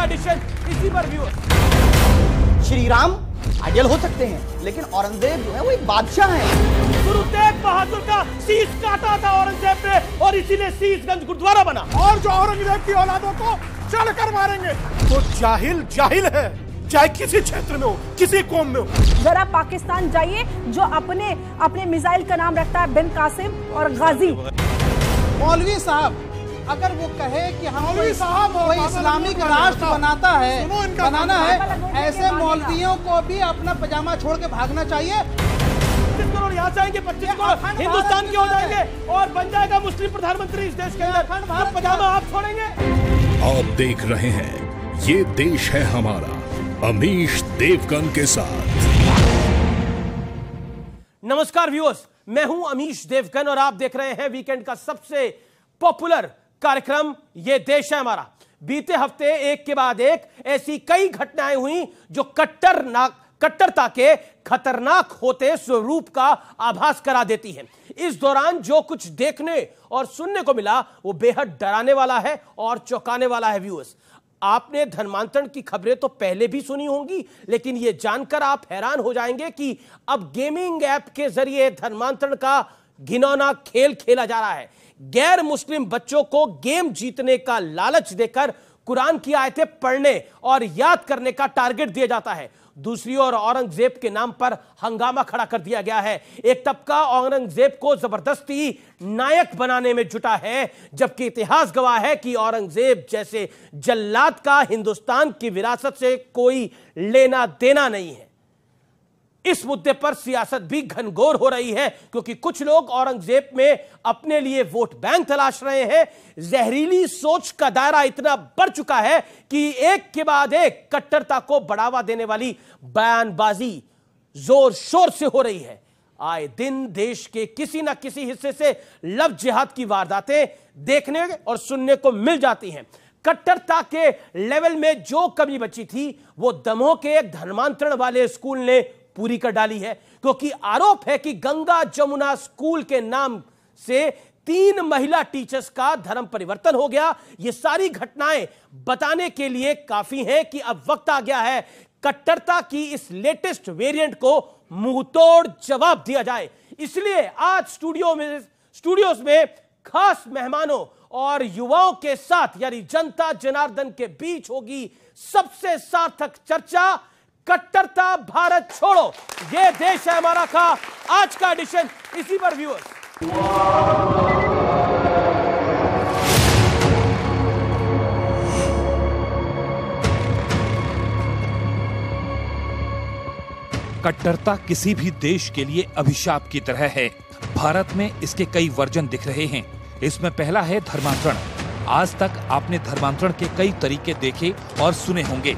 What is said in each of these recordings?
का एडिशन इसी पर व्यूअर्स श्री राम आइडियल हो सकते हैं लेकिन औरंगज़ेब जो है वो एक बादशाह है। गुरु तेग बहादुर का शीश काटा था औरंगज़ेब ने और इसीलिए शीशगंज गुरुद्वारा बना। और जो औरंगज़ेब की औलादों को चढ़ कर मारेंगे तो जाहिल जाहिल है। चाहे किसी क्षेत्र में हो किसी कौम में हो। जरा पाकिस्तान जाइए जो अपने अपने मिसाइल का नाम रखता है बिन कासिम और गाजी। मौलवी साहब अगर वो कहे कि हम कोई इस्लामिक राष्ट्र बनाता है बनाना है ऐसे मौलवियों को भी अपना पजामा छोड़ के भागना चाहिए। पच्चीस करोड़ यहाँ से आएँगे पच्चीस करोड़ हिंदुस्तान के हो जाएँगे और बन जाएगा मुस्लिम प्रधानमंत्री इस देश के अंदर। पजामा आप छोड़ेंगे। आप देख रहे हैं ये देश है हमारा अमीश देवगन के साथ। नमस्कार व्यूअर्स मैं हूँ अमीश देवगन और आप देख रहे हैं वीकेंड का सबसे पॉपुलर कार्यक्रम, ये देश है हमारा। बीते हफ़्ते एक के बाद एक ऐसी कई घटनाएँ हुई जो कट्टर नाक, कट्टरता के खतरनाक होते स्वरूप का आभास करा देती है। इस दौरान जो कुछ देखने और सुनने को मिला, वो बेहद डराने वाला है और चौंकाने वाला है व्यूअर्स। आपने धर्मांतरण की खबरें तो पहले भी सुनी होंगी, लेकिन यह जानकर आप हैरान हो जाएँगे कि अब गेमिंग ऐप के ज़रिए धर्मांतरण का घिनौना खेल खेला जा रहा है। गैर मुस्लिम बच्चों को गेम जीतने का लालच देकर कुरान की आयतें पढ़ने और याद करने का टारगेट दिया जाता है। दूसरी ओर औरंगज़ेब के नाम पर हंगामा खड़ा कर दिया गया है। एक तबका औरंगज़ेब को ज़बरदस्ती नायक बनाने में जुटा है, जबकि इतिहास गवाह है कि औरंगज़ेब जैसे जल्लाद का हिंदुस्तान की विरासत से कोई लेना देना नहीं है। इस मुद्दे पर सियासत भी घनघोर हो रही है, क्योंकि कुछ लोग औरंगज़ेब में अपने लिए वोट बैंक तलाश रहे हैं। जहरीली सोच का दायरा इतना बढ़ चुका है कि एक के बाद एक कट्टरता को बढ़ावा देने वाली बयानबाजी ज़ोर शोर से हो रही है। आए दिन देश के किसी ना किसी हिस्से से लव जिहाद की वारदातें देखने और सुनने को मिल जाती हैं। कट्टरता के लेवल में जो कमी बची थी, वो दमोह के एक धर्मांतरण वाले स्कूल ने पूरी कर डाली है, क्योंकि आरोप है कि गंगा जमुना स्कूल के नाम से तीन महिला टीचर्स का धर्म परिवर्तन हो गया। ये सारी घटनाएँ बताने के लिए काफ़ी हैं कि अब वक्त आ गया है कट्टरता की इस लेटेस्ट वेरिएंट को मुंहतोड़ जवाब दिया जाए। इसलिए आज स्टूडियो में, स्टूडियोज में खास मेहमानों और युवाओं के साथ, यानी जनता जनार्दन के बीच होगी सबसे सार्थक चर्चा। कट्टरता भारत छोड़ो। ये देश है हमारा का आज का एडिशन इसी पर व्यूअर्स कट्टरता किसी भी देश के लिए अभिशाप की तरह है। भारत में इसके कई वर्जन दिख रहे हैं। इसमें पहला है धर्मांतरण। आज तक आपने धर्मांतरण के कई तरीके देखे और सुने होंगे।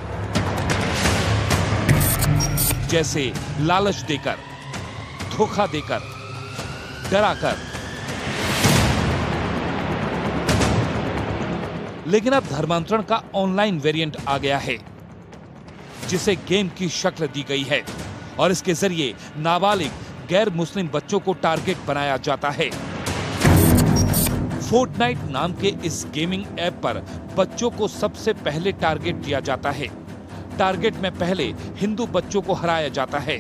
जैसे लालच देकर, धोखा देकर, डराकर। लेकिन अब धर्मांतरण का ऑनलाइन वेरिएंट आ गया है, जिसे गेम की शक्ल दी गई है, और इसके ज़रिए नाबालिग गैर मुस्लिम बच्चों को टारगेट बनाया जाता है। फोर्टनाइट नाम के इस गेमिंग ऐप पर बच्चों को सबसे पहले टारगेट दिया जाता है। टारगेट में पहले हिंदू बच्चों को हराया जाता है।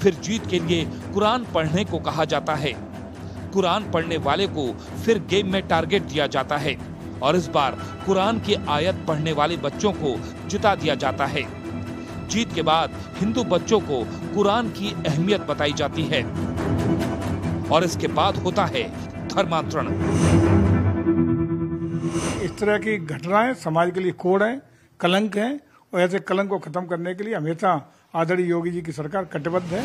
फिर जीत के लिए कुरान पढ़ने को कहा जाता है। कुरान पढ़ने वाले को फिर गेम में टारगेट दिया जाता है और इस बार कुरान की आयत पढ़ने वाले बच्चों को जिता दिया जाता है। जीत के बाद हिंदू बच्चों को कुरान की अहमियत बताई जाती है और इसके बाद होता है धर्मांतरण। इस तरह की घटनाएँ समाज के लिए कोड है, कलंक है और ऐसे कलंक को खत्म करने के लिए हमेशा आदरणीय योगी जी की सरकार कटिबद्ध है।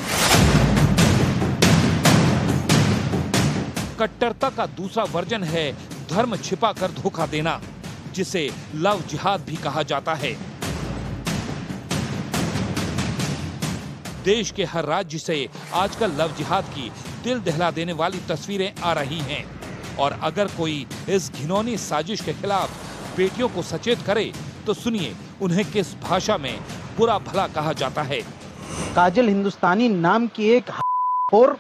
कट्टरता का दूसरा वर्जन है धर्म छिपा कर धोखा देना, जिसे लव जिहाद भी कहा जाता है। देश के हर राज्य से आजकल लव जिहाद की दिल दहला देने वाली तस्वीरें आ रही हैं। और अगर कोई इस घिनौनी साजिश के खिलाफ बेटियों को सचेत करे तो सुनिए उन्हें किस भाषा में बुरा भला कहा जाता है। काजल हिंदुस्तानी नाम की एक और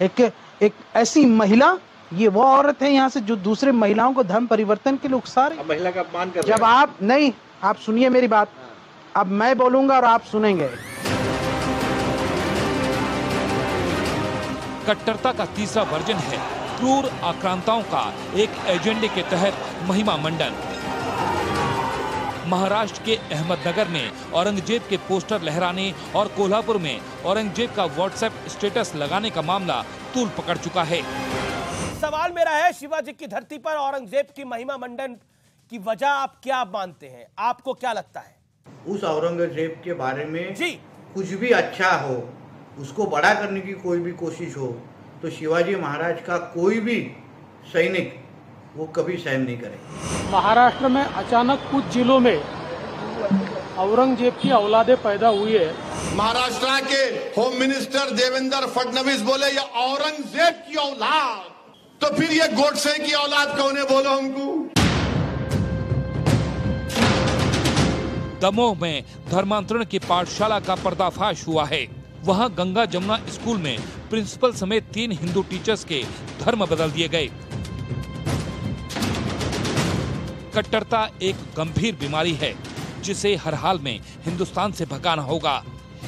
एक एक ऐसी महिला ये वो औरत है यहाँ से जो दूसरे महिलाओं को धर्म परिवर्तन के लिए उकसा रही महिला का अपमान कर जब आप नहीं आप सुनिए मेरी बात। अब मैं बोलूँगा और आप सुनेंगे। कट्टरता का तीसरा वर्जन है क्रूर आक्रांताओं का एक एजेंडे के तहत महिमा मंडन। महाराष्ट्र के अहमदनगर में औरंगज़ेब के पोस्टर लहराने और कोल्हापुर में औरंगज़ेब का व्हाट्सएप स्टेटस लगाने का मामला तूल पकड़ चुका है। सवाल मेरा है शिवाजी की धरती पर औरंगज़ेब की महिमा मंडन की वजह आप क्या मानते हैं? आपको क्या लगता है? उस औरंगज़ेब के बारे में जी। कुछ भी अच्छा हो उसको बड़ा करने की कोई भी कोशिश हो तो शिवाजी महाराज का कोई भी सैनिक वो कभी सहन नहीं करेगा। महाराष्ट्र में अचानक कुछ जिलों में औरंगज़ेब की औलादे पैदा हुई है। महाराष्ट्र के होम मिनिस्टर देवेंद्र फडणवीस बोले ये औरंगज़ेब की औलाद। तो फिर ये गोडसे की औलाद कौन है बोलो हमको? दमोह में धर्मांतरण की पाठशाला का पर्दाफाश हुआ है। वहाँ गंगा जमुना स्कूल में प्रिंसिपल समेत तीन हिंदू टीचर्स के धर्म बदल दिए गए। कट्टरता एक गंभीर बीमारी है, जिसे हर हाल में हिंदुस्तान से भगाना होगा।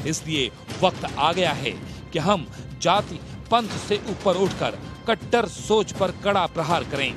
इसलिए वक्त आ गया है कि हम जाति पंथ से ऊपर उठकर कट्टर सोच पर कड़ा प्रहार करें।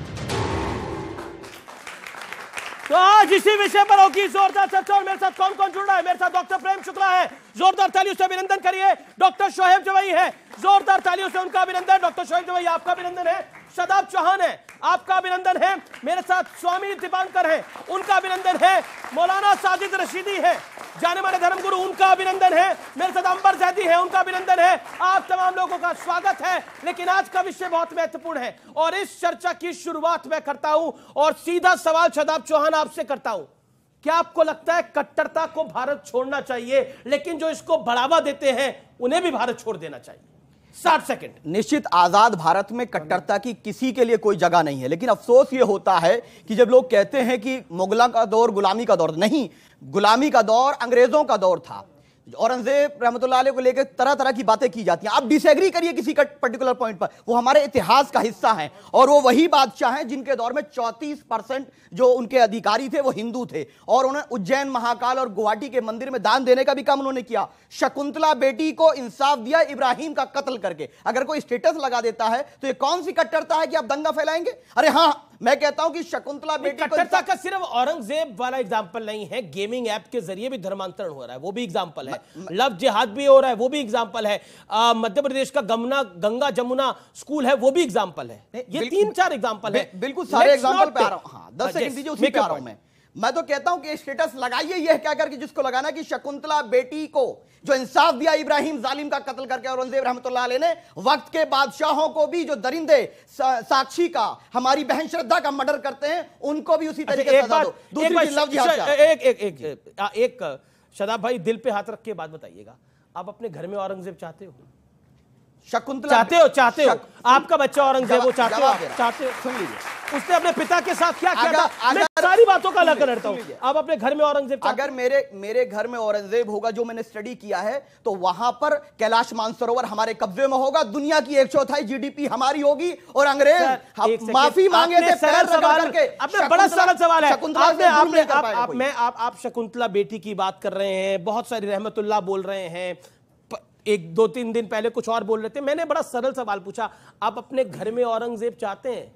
तो आज इसी विषय पर होगी जोरदार चर्चा और मेरे साथ कौन कौन जुड़ रहा है? मेरे साथ डॉक्टर प्रेम शुक्ला है। जोरदार तालियों से अभिनंदन करिए। डॉक्टर शोहेब जवई है। जोरदार तालियों से उनका अभिनंदन। डॉक्टर शोहेब जवई, आपका अभिनंदन है। शदाब चौहान है, आपका अभिनंदन है, मेरे साथ स्वामी दीपांकर है, उनका अभिनंदन है, मौलाना साजिद रशीदी है, जाने माने धर्मगुरु, उनका अभिनंदन है, मेरे साथ अंबर जैदी है, उनका अभिनंदन है, आप तमाम लोगों का स्वागत है, लेकिन आज का विषय बहुत महत्वपूर्ण है, और इस चर्चा की शुरुआत मैं करता हूँ, और सीधा सवाल शदाब चौहान आपसे करता हूँ। क्या आपको लगता है कट्टरता को भारत छोड़ना चाहिए, लेकिन जो इसको बढ़ावा देते हैं, उन्हें भी भारत छोड़ देना चाहिए? साठ सेकंड। निश्चित आज़ाद भारत में कट्टरता की किसी के लिए कोई जगह नहीं है, लेकिन अफसोस ये होता है कि जब लोग कहते हैं कि मुगलों का दौर, गुलामी का दौर, नहीं, गुलामी का दौर अंग्रेज़ों का दौर था औरंगज़ेब अलैह को लेकर तरह तरह की बातें की जाती हैं। आप डिसएग्री करिए किसी का पर्टिकुलर पॉइंट पर। वो हमारे इतिहास का हिस्सा हैं और वो वही बादशाह हैं जिनके दौर में 34 परसेंट जो उनके अधिकारी थे वो हिंदू थे और उन्हें उज्जैन महाकाल और गुवाहाटी के मंदिर में दान देने का भी काम उन्होंने किया। शकुंतला बेटी को इंसाफ दिया इब्राहिम का कत्ल करके। अगर कोई स्टेटस लगा देता है तो ये कौन सी कट्टरता है कि आप दंगा फैलाएँगे? अरे हाँ मैं कहता हूँ कि शकुंतला बेटी को कट्टरता का सिर्फ़ औरंगज़ेब वाला एग्ज़ाम्पल नहीं है गेमिंग ऐप के ज़रिए भी धर्मांतरण हो रहा है वो भी एग्ज़ाम्पल है। लव जिहाद भी हो रहा है वो भी एग्ज़ाम्पल है। मध्य प्रदेश का गमना गंगा जमुना स्कूल है वो भी एग्ज़ाम्पल है। ये तीन चार एग्ज़ाम्पल है। बिल्कुल सारे एग्ज़ाम्पल पे आ रहा हूँ। हाँ दस हाँ, सेकंड दीजिए उसी पे आ रहा हूँ मैं। मैं तो कहता हूँ कि स्टेटस लगाइए यह क्या करके जिसको लगाना कि शकुंतला बेटी को जो इंसाफ दिया इब्राहिम जालिम का कत्ल करके औरंगज़ेब अलैह ने वक्त के बादशाहों को भी जो दरिंदे सा, साक्षी का हमारी बहन श्रद्धा का मर्डर करते हैं उनको भी उसी अच्छा, तरीके से एक शदाब भाई दिल पे हाथ रख के बात बताइएगा आप अपने घर में औरंगज़ेब चाहते हो शकुंतला चाहते हो चाहते हो? आपका बच्चा औरंगज़ेब वो चाहते हो। चाहते हो? सुन लीजिए। उसने अपने पिता के साथ क्या किया था? मैं सारी बातों का अलग करता। हूँ। आप अपने घर में औरंगज़ेब अगर मेरे मेरे घर में औरंगज़ेब होगा जो मैंने स्टडी किया है तो वहाँ पर कैलाश मानसरोवर हमारे कब्जे में होगा। दुनिया की एक चौथाई जीडीपी हमारी होगी। और अंग्रेज़। माफ़ी मांगे थे सरल सवाल करके। बड़ा सरल सवाल है। आपने आपने आप। मैं आप शकुंतला बेटी की बात कर रहे हैं बहुत सारी रहमतुल्ला बोल रहे हैं। एक दो तीन दिन पहले कुछ और बोल रहे थे। मैंने बड़ा सरल सवाल पूछा आप अपने घर में औरंगज़ेब चाहते हैं?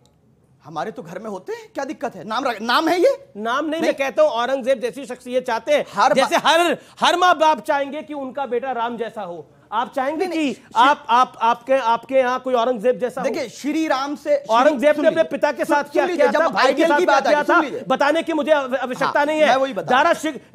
हमारे तो घर में होते हैं? क्या दिक्कत है? नाम नाम है ये? नाम नहीं, नहीं। मैं कहता हूँ औरंगज़ेब जैसी शख्सियत चाहते हैं। हर जैसे हर हर माँ बाप चाहेंगे कि उनका बेटा राम जैसा हो। आप चाहेंगे कि आप आप आपके आपके यहाँ कोई औरंगज़ेब जैसा देखिए श्री राम से औरंगज़ेब ने अपने पिता के साथ क्या किया था? भाई के साथ क्या बात किया था? बताने की मुझे आवश्यकता हाँ, नहीं है। दारा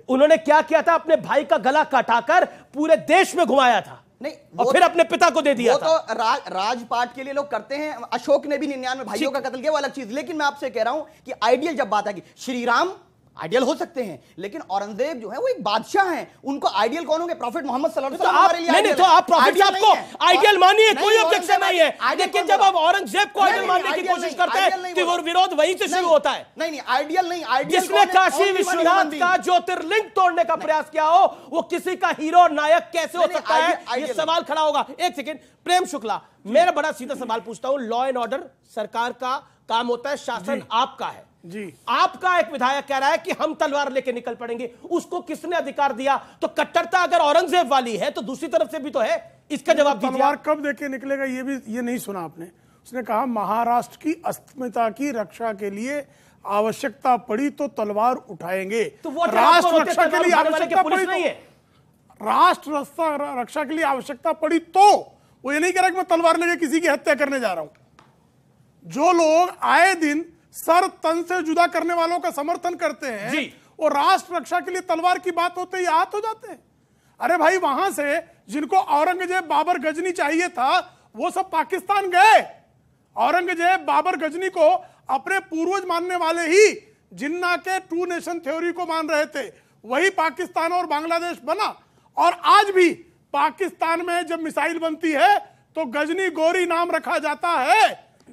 उन्होंने क्या किया था? अपने भाई का गला काटाकर पूरे देश में घुमाया था। नहीं और फिर अपने पिता को दे दिया वो था। तो रा, राजपाट के लिए लोग करते हैं अशोक ने भी निन्यानवे भाइयों का कत्ल किया वो अलग चीज़। लेकिन मैं आपसे कह रहा हूँ कि आइडियल जब बात है कि श्री राम आइडियल हो सकते हैं लेकिन औरंगज़ेब जो है वो एक बादशाह हैं। उनको आइडियल कौन होंगे? प्रॉफिट मोहम्मद सल्लल्लाहु तो अलैहि वसल्लम आप तो प्रॉफिट साहब को आइडियल मानिए कोई ऑब्जेक्शन नहीं है। लेकिन जब आप औरंगज़ेब को आइडियल मानने की कोशिश करते हैं नहीं तो वो विरोध वहीं से शुरू होता है। नहीं नहीं आइडियल नहीं आइडियल जिसने काशी विश्वनाथ का ज्योतिर्लिंग तोड़ने का प्रयास किया हो वो किसी का हीरो नायक कैसे हो सकता है? ये सवाल खड़ा होगा। एक सेकंड प्रेम शुक्ला मेरा बड़ा सीधा सवाल पूछता हूँ। लॉ एंड ऑर्डर सरकार का काम होता है शासन आपका है। जी। आपका एक विधायक कह रहा है कि हम तलवार लेके निकल पड़ेंगे। उसको किसने अधिकार दिया? तो कट्टरता अगर औरंगज़ेब वाली है तो दूसरी तरफ़ से भी तो है। इसका जवाब तलवार कब देके निकलेगा ये भी ये नहीं सुना आपने। उसने कहा महाराष्ट्र की अस्मिता की रक्षा के लिए आवश्यकता पड़ी तो तलवार उठाएँगे। तो वो राष्ट्र रक्षा के लिए आवश्यकता पड़ी नहीं तो है। राष्ट्र रक्षा के लिए आवश्यकता पड़ी तो। वो ये नहीं कह रहा कि मैं तलवार लेके किसी की हत्या करने जा रहा हूँ। जो लोग आए दिन सर तन से जुदा करने वालों का समर्थन करते हैं। वो राष्ट्र रक्षा के लिए तलवार की बात होते ही आहत हो जाते हैं। अरे भाई वहाँ से जिनको औरंगज़ेब बाबर गजनी चाहिए था वो सब पाकिस्तान गए। औरंगज़ेब बाबर गजनी को अपने पूर्वज मानने वाले ही जिन्ना के टू नेशन थ्योरी को मान रहे थे। वही पाकिस्तान और बांग्लादेश बना। और आज भी पाकिस्तान में जब मिसाइल बनती है तो गजनी गोरी नाम रखा जाता है।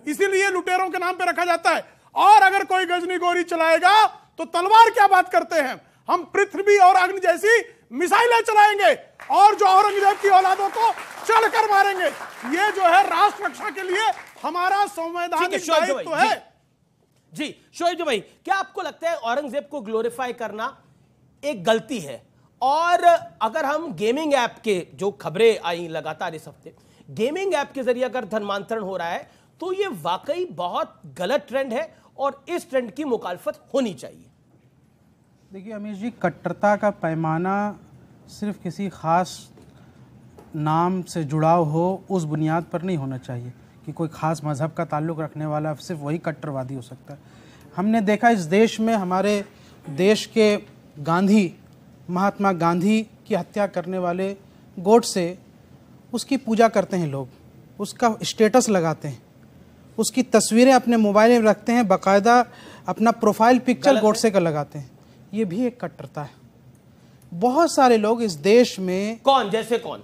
इसीलिए लुटेरों के नाम पे रखा जाता है। और अगर कोई गजनी गोरी चलाएगा तो तलवार क्या बात करते हैं? हम पृथ्वी और अग्नि जैसी मिसाइलें चलाएँगे और जो औरंगज़ेब की औलादों को चढ़कर मारेंगे। ये जो है राष्ट्र रक्षा के लिए हमारा संवैधानिक दायित्व भाई, है। जी शोएब भाई क्या आपको लगता है औरंगज़ेब को ग्लोरीफाई करना एक गलती है? और अगर हम गेमिंग ऐप के जो खबरें आई लगातार इस हफ़्ते गेमिंग ऐप के ज़रिए अगर धर्मांतरण हो रहा है तो ये वाकई बहुत गलत ट्रेंड है और इस ट्रेंड की मुखालफत होनी चाहिए। देखिए अमीश जी, कट्टरता का पैमाना सिर्फ़ किसी ख़ास नाम से जुड़ाव हो, उस बुनियाद पर नहीं होना चाहिए कि कोई ख़ास मज़हब का ताल्लुक़ रखने वाला सिर्फ़ वही कट्टरवादी हो सकता है। हमने देखा इस देश में हमारे देश के गांधी, महात्मा गांधी की हत्या करने वाले गोट से उसकी पूजा करते हैं लोग, उसका स्टेटस लगाते हैं। उसकी तस्वीरें अपने मोबाइल में रखते हैं बाकायदा अपना प्रोफ़ाइल पिक्चर गोडसे का लगाते हैं। ये भी एक कट्टरता है। बहुत सारे लोग इस देश में कौन? जैसे कौन?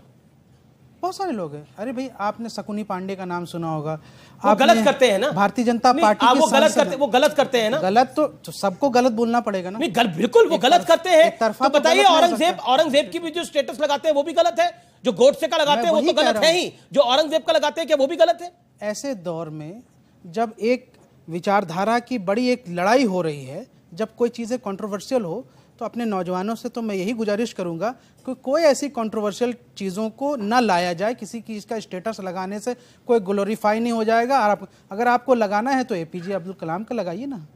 बहुत सारे लोग हैं। अरे भाई आपने शकुनी पांडे का नाम सुना होगा। आप गलत करते हैं ना? भारतीय जनता पार्टी आप वो गलत करते वो गलत करते हैं ना? गलत तो, तो सबको गलत बोलना पड़ेगा ना। नहीं गल, बिल्कुल वो गलत करते हैं। तो तो बताइए औरंगज़ेब औरंगज़ेब की भी जो स्टेटस लगाते हैं वो भी गलत है? जो गोडसे का लगाते हैं वो तो गलत है। ही। जो औरंगज़ेब का लगाते हैं क्या वो भी गलत है? ऐसे दौर में जब एक विचारधारा की बड़ी एक लड़ाई हो रही है जब कोई चीज़ें कंट्रोवर्शियल हो तो अपने नौजवानों से तो मैं यही गुजारिश करूँगा कि कोई ऐसी कंट्रोवर्शियल चीज़ों को ना लाया जाए किसी चीज़ का स्टेटस लगाने से कोई ग्लोरीफाई नहीं हो जाएगा। और आप, अगर आपको लगाना है तो एपीजे अब्दुल कलाम का लगाइए ना।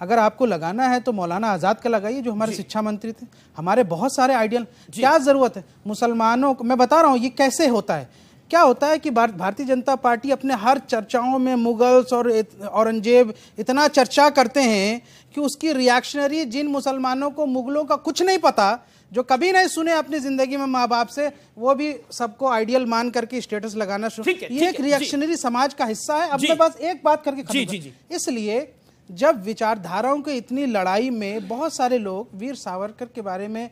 अगर आपको लगाना है तो मौलाना आज़ाद का लगाइए जो हमारे शिक्षा मंत्री थे। हमारे बहुत सारे आइडियल क्या ज़रूरत है? मुसलमानों को मैं बता रहा हूँ ये कैसे होता है? क्या होता है कि भारतीय जनता पार्टी अपने हर चर्चाओं में मुगल्स और औरंगज़ेब इतना चर्चा करते हैं कि उसकी रिएक्शनरी जिन मुसलमानों को मुगलों का कुछ नहीं पता जो कभी नहीं सुने अपनी ज़िंदगी में माँ बाप से वो भी सबको आइडियल मान करके स्टेटस लगाना शुरू ये एक रिएक्शनरी समाज का हिस्सा है अब जी। मैं बस एक बात करके। इसलिए जब विचारधाराओं की इतनी लड़ाई में बहुत सारे लोग वीर सावरकर के बारे में